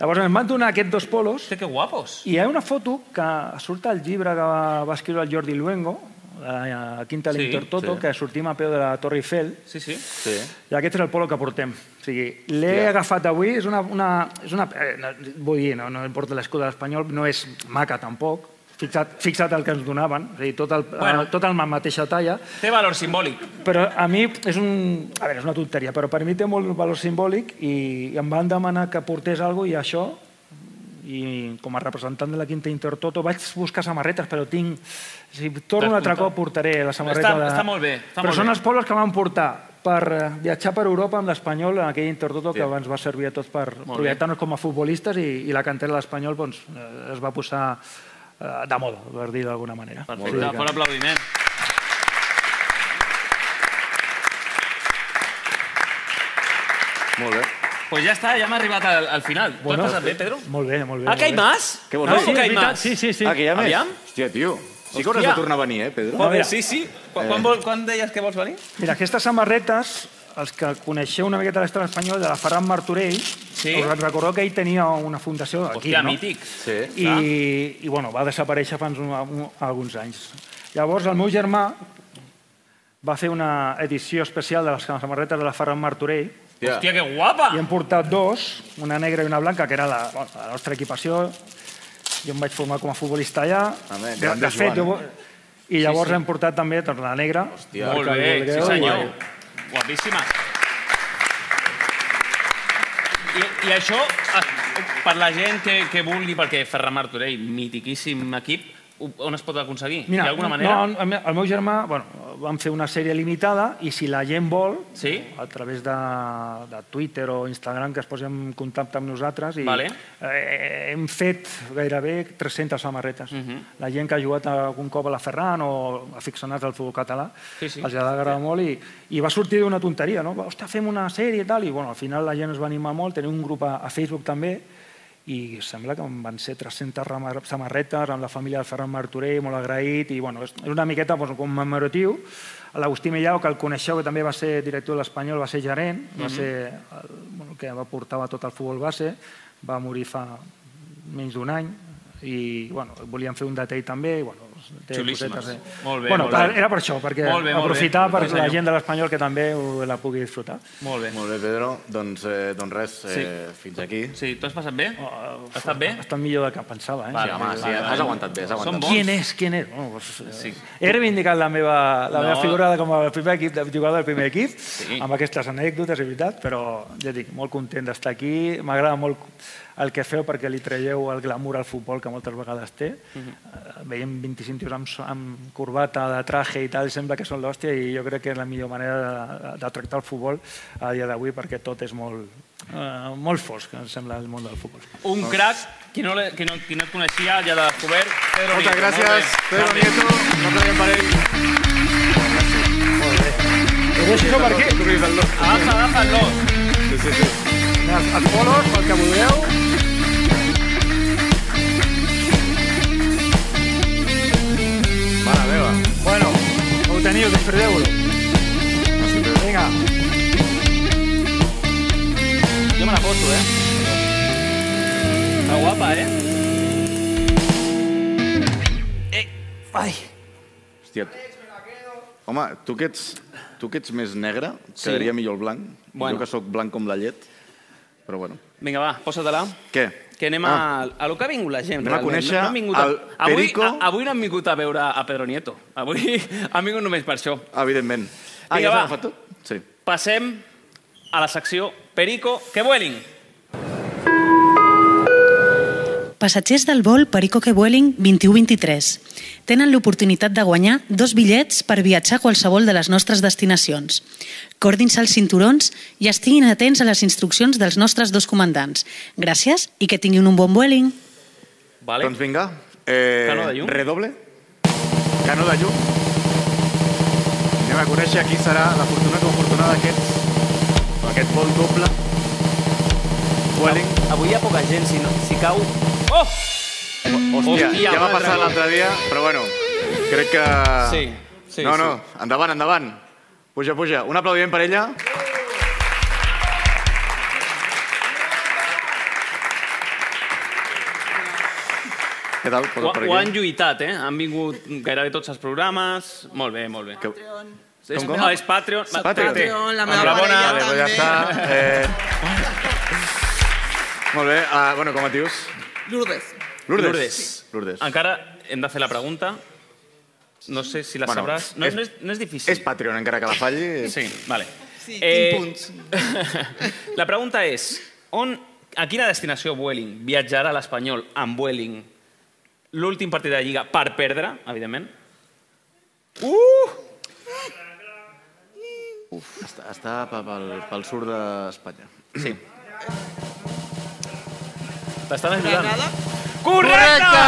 Llavors ens van donar aquests dos polos. Que guapos. I hi ha una foto que surt al llibre que va, va escriure el Jordi Luengo, de la Quinta Sí, l'Intertoto, sí. que sortim a peu de la Torre Eiffel. Sí, sí. Sí. I aquest és el polo que portem. O sigui, l'he Hòstia. agafat avui, és una... una, és una eh, no, vull dir, no, no importa l'escut de l'Espanyol, no és maca tampoc, fixa't, fixa't el que ens donaven, és a dir, tot el, Bueno. bueno. tot el la mateixa talla, Té valor simbòlic. però a mi és un... A veure, és una tonteria, però per mi té molt valor simbòlic i, i em van demanar que portés alguna i això, i com a representant de la Quinta Intertoto vaig buscar samarretes, però tinc... Si torno un altre cop portaré la samarreta Està- de... està molt bé, està però molt són bé. els pobles que van portar per eh, viatjar per Europa amb l'Espanyol en aquell Intertoto que ens va servir a tots per projectar-nos com a futbolistes i, i la cantera de l'Espanyol doncs, eh, es va posar eh, de moda, per dir d'alguna manera. Perfecte, que- fort aplaudiment. Molt bé. Pues ja està, ja hem arribat al, al final. Bueno, T'ho has passat bé, Pedro? Molt bé, molt bé. Ah, que hi más? Què vols no, dir? que hi és veritat, más? sí, sí, sí. Ah, que hi ha més? Aviam. Hòstia, tio. Sí que hauràs de tornar a venir, eh, Pedro? Mira. sí, sí. Quan, Eh. quan, vol, quan deies que vols venir? Mira, aquestes samarretes, els que coneixeu una miqueta l'estat espanyol, de la Ferran Martorell, Sí. us recordeu que ell tenia una fundació aquí, Hòstia, no? mític. Sí. I, i bueno, va desaparèixer fa uns, un, alguns anys. Llavors, el meu germà va fer una edició especial de les samarretes de la Ferran Martorell Hòstia. Hòstia, que guapa! i hem portat dos, una negra i una blanca, que era la, bueno, la nostra equipació. Jo em vaig formar com a futbolista allà. Home, de, de fet, jo, I llavors hem portat també doncs, la negra. Hòstia. Molt bé, sí senyor. Guapíssima. I, això, eh, per la gent que, que vulgui, perquè Ferran Martorell, mitiquíssim equip, on es pot aconseguir? Mira, Hi ha alguna manera? No, el meu- germà, bueno, vam fer una sèrie limitada i si la gent vol, Sí? a través de, de Twitter o Instagram, que es posi en contacte amb nosaltres, i Vale. eh, hem fet gairebé 300 samarretes. Mhm. La gent que ha jugat algun cop a la Ferran o aficionats al futbol català, Sí, sí. els ha d'agradar molt i, i va sortir d'una tonteria, no? Ostres, fem una sèrie i tal, i bueno, al final la gent es va animar molt, tenim un grup a, a Facebook també, i sembla que van ser 300 ramar- samarretes amb la família del Ferran Martorell, molt agraït, i bueno, és una miqueta doncs, commemoratiu. L'Agustí Millau, que el coneixeu, que també va ser director de l'Espanyol, va ser gerent, va Mhm. ser el, bueno, que va portava tot el futbol base, va morir fa menys d'un any, i bueno, volíem fer un detall també, i bueno, té Xulíssimes. cosetes, eh. Molt bé, bueno, molt bé. Era per això, perquè Molt bé, molt aprofitar bé. per la gent de l'Espanyol que també ho- la pugui disfrutar. Molt bé. Molt bé, Pedro. Doncs, eh, doncs res, eh, fins aquí. Sí, tu has passat bé? Oh, Has estat bé? Ha estat millor del que pensava, eh? Sí, home, sí, has aguantat bé, has aguantat Som bé. bons. Qui és? Qui és? Bueno, doncs, Sí. sí. He reivindicat la meva, la No. meva figura de, com a primer equip, de jugador del primer equip, Sí. amb aquestes anècdotes, és veritat, però ja dic, molt content d'estar aquí. M'agrada molt el que feu perquè li traieu el glamour al futbol que moltes vegades té. Mhm. Eh, Veiem 25 tios amb, amb corbata, de traje i tal, i sembla que són l'hòstia i jo crec que és la millor manera de, de tractar el futbol a dia d'avui perquè tot és molt, eh, molt fosc, em sembla, el món del futbol. Un crac, qui no, le- qui no, qui no et coneixia, ja l'ha descobert. Pedro Moltes Nieto, gràcies, molt bé. Pedro Molt bé. Nieto. Un aplaudiment per ell. Ho deixo això per aquí. Agafa, agafa el lot. Sí, sí, sí. Els polos, pel que vulgueu. Mare meva. Bueno, ho teniu, disfruteu-lo. Vinga. Jo me la poso, eh? Està guapa, eh? Ai. Hòstia. Home, tu que ets, tu que ets més negre, Sí. quedaria millor el blanc. Bueno. Jo que sóc blanc com la llet. Però bueno. Vinga, va, posa-te-la. Què? Que anem Ah. a, a lo que ha vingut la gent. Anem a conèixer no, no a, el avui, Perico. a, avui no han vingut a veure a Pedro Nieto. Avui han vingut només per això. Evidentment. Ah, Vinga, ja va. s'ha agafat tu? Sí. Passem a la secció Perico, que vueling. Passatgers del vol Perico que Vueling 21-23 tenen l'oportunitat de guanyar dos bitllets per viatjar a qualsevol de les nostres destinacions. Cordin-se els cinturons i estiguin atents a les instruccions dels nostres dos comandants. Gràcies i que tinguin un bon Vueling. Vale. Doncs vinga. Eh, Cano de llum. Redoble. Cano de llum. Anem a conèixer qui serà l'afortunat o afortunada d'aquests aquest vol doble. Vueling. Avui hi ha poca gent, si, no, si cau... Oh! Hòstia, Hòstia, ja va madre passar meva. l'altre dia, però bueno, crec que... Sí, sí, no, no, sí. endavant, endavant. Puja, puja. Un aplaudiment per ella. Què tal? Ho, ho han lluitat, eh? Han vingut gairebé tots els programes. Molt bé, molt bé. Que... És, Com, com? no, és Patreon. Soc Patreon, la meva parella Vale, pues ja està. Eh... Molt bé. Uh, bueno, com et dius? Lourdes. Lourdes. Lourdes. Lourdes. Encara hem de fer la pregunta. No sé si la Bueno, sabràs. No, és- no, és, no és difícil. És Patreon, encara que la falli. Sí, vale. Sí, Eh, tinc punts. La pregunta és, on, a quina destinació Vueling viatjarà l'Espanyol amb Vueling l'últim partit de Lliga per perdre, evidentment? Uh! Uf, està, està pe- pel, pel sud d'Espanya. Sí. T'estan ajudant. Granada? Correcte!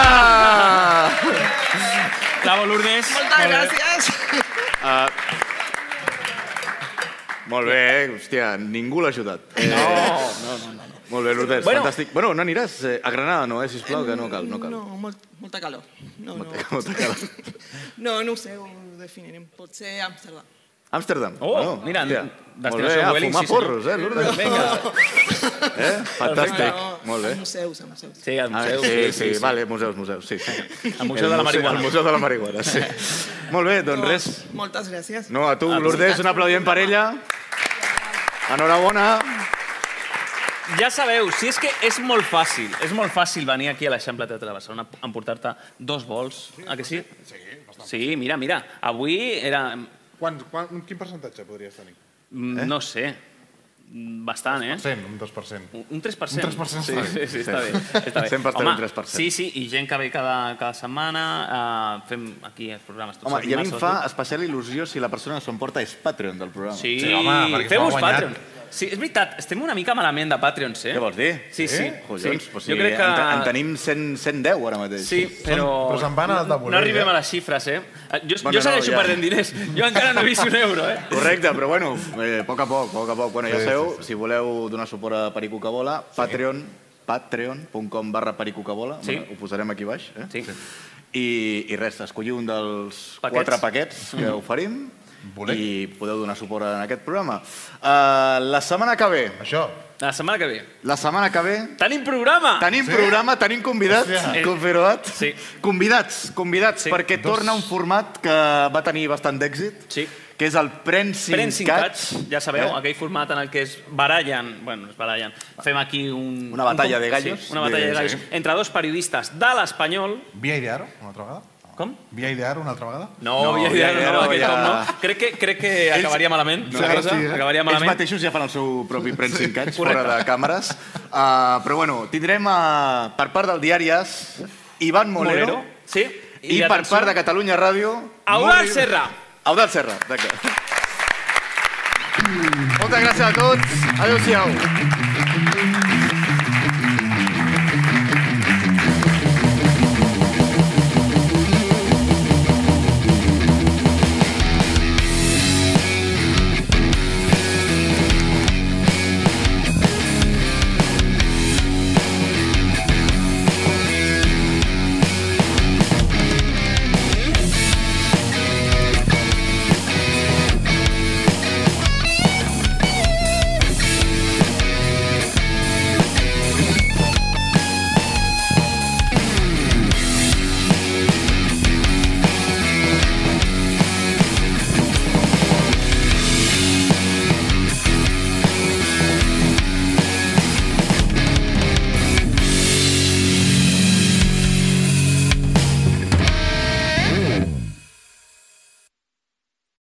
Bravo, Lourdes. Moltes gràcies. Uh, molt bé, eh? hòstia, ningú l'ha ajudat. Eh, No, no, no. no. Molt bé, Lourdes, Bueno. fantàstic. Bueno, no aniràs eh, a Granada, no, eh, sisplau, que no cal, no cal. No, molt, molta calor. No, no. Molta calor. no, no ho sé, ho definirem. Potser Amsterdam. Amsterdam. Oh, mira, hòstia. Molt destinació bé, a Vueling, fumar sí, porros, eh, Lourdes? Vinga. Eh? Fantàstic, No, molt bé. a museus, a museus. Sí, al Ah, museu. sí, sí, sí, vale, museus, museus, sí. sí. Al Museu El de la Marihuana. El Museu de la Marihuana, sí. Molt bé, doncs res. Moltes gràcies. No, a tu, Lourdes, un aplaudiment per ella. Enhorabona. Ja sabeu, si és que és molt fàcil, és molt fàcil venir aquí a l'Eixample Teatre de Barcelona a emportar-te dos vols, a que sí? Sí, bastant. Sí, mira, mira, avui era... Quan, quan, quin percentatge podries tenir? Eh? No sé, bastant, eh? 100, un 2%. Un- Un 3%. Un 3% sí, està bé. sí, sí, està bé. Està bé. Sempre estarà un 3%. Sí, sí, i gent que ve cada, cada setmana, uh, fem aquí els programes tots Home, i a mi em fa especial il·lusió si la persona que s'ho emporta és Patreon del programa. Sí, sí feu-vos Patreon. Sí, és veritat, estem una mica malament de Patreons, eh? Què vols dir? Sí, sí. Collons, sí. Pues sí, jo crec que... en, en tenim 100, 110 ara mateix. Sí, però... Però se'n van de voler, No arribem eh? a les xifres, eh? Jo, Bueno, jo segueixo no, ja. perdent diners. Jo encara no he vist un euro, eh? Correcte, però bueno, eh, a poc a poc, a poc a poc. Bueno, ja Sí, sabeu, sí, si voleu donar suport a Perico que vola, Patreon, patreon.com barra Perico que vola, Sí. bueno, ho posarem aquí baix. Eh? Sí. I, I res, escolliu un dels Paquets. quatre paquets que Mm. oferim i podeu donar suport en aquest programa. Uh, la setmana que ve... Això. La setmana que ve. La setmana que ve... Tenim programa! Tenim sí? programa, tenim convidats, Hòstia. confirmat. Sí. Convidats, convidats, Sí. sí. perquè Dos. torna un format que va tenir bastant d'èxit, sí. que és el Prensing, Prensing Cats. Cats, ja sabeu, Eh? aquell format en el que es barallen, bueno, es barallen, fem aquí un... Una batalla un, de gallos. Sí, una batalla de, De- gallos sí. entre dos periodistes de l'Espanyol. Via Idearo, una altra vegada? Com? Via Idearo, una altra vegada? No, No, ja, ja no, no, aquest ja- cop no. Crec que, crec que Ells- acabaria malament. No, la cosa, sí, eh? acabaria Ells malament. mateixos ja fan el seu propi Prensing Cats Correcte. fora de càmeres. Uh, però bueno, tindrem uh, per part del diari As Ivan Molero, Molero, sí. i, I per part de Catalunya Ràdio... Mori- Serra. Eudald Serra, d'acord. Moltes gràcies a tots. Adéu-siau.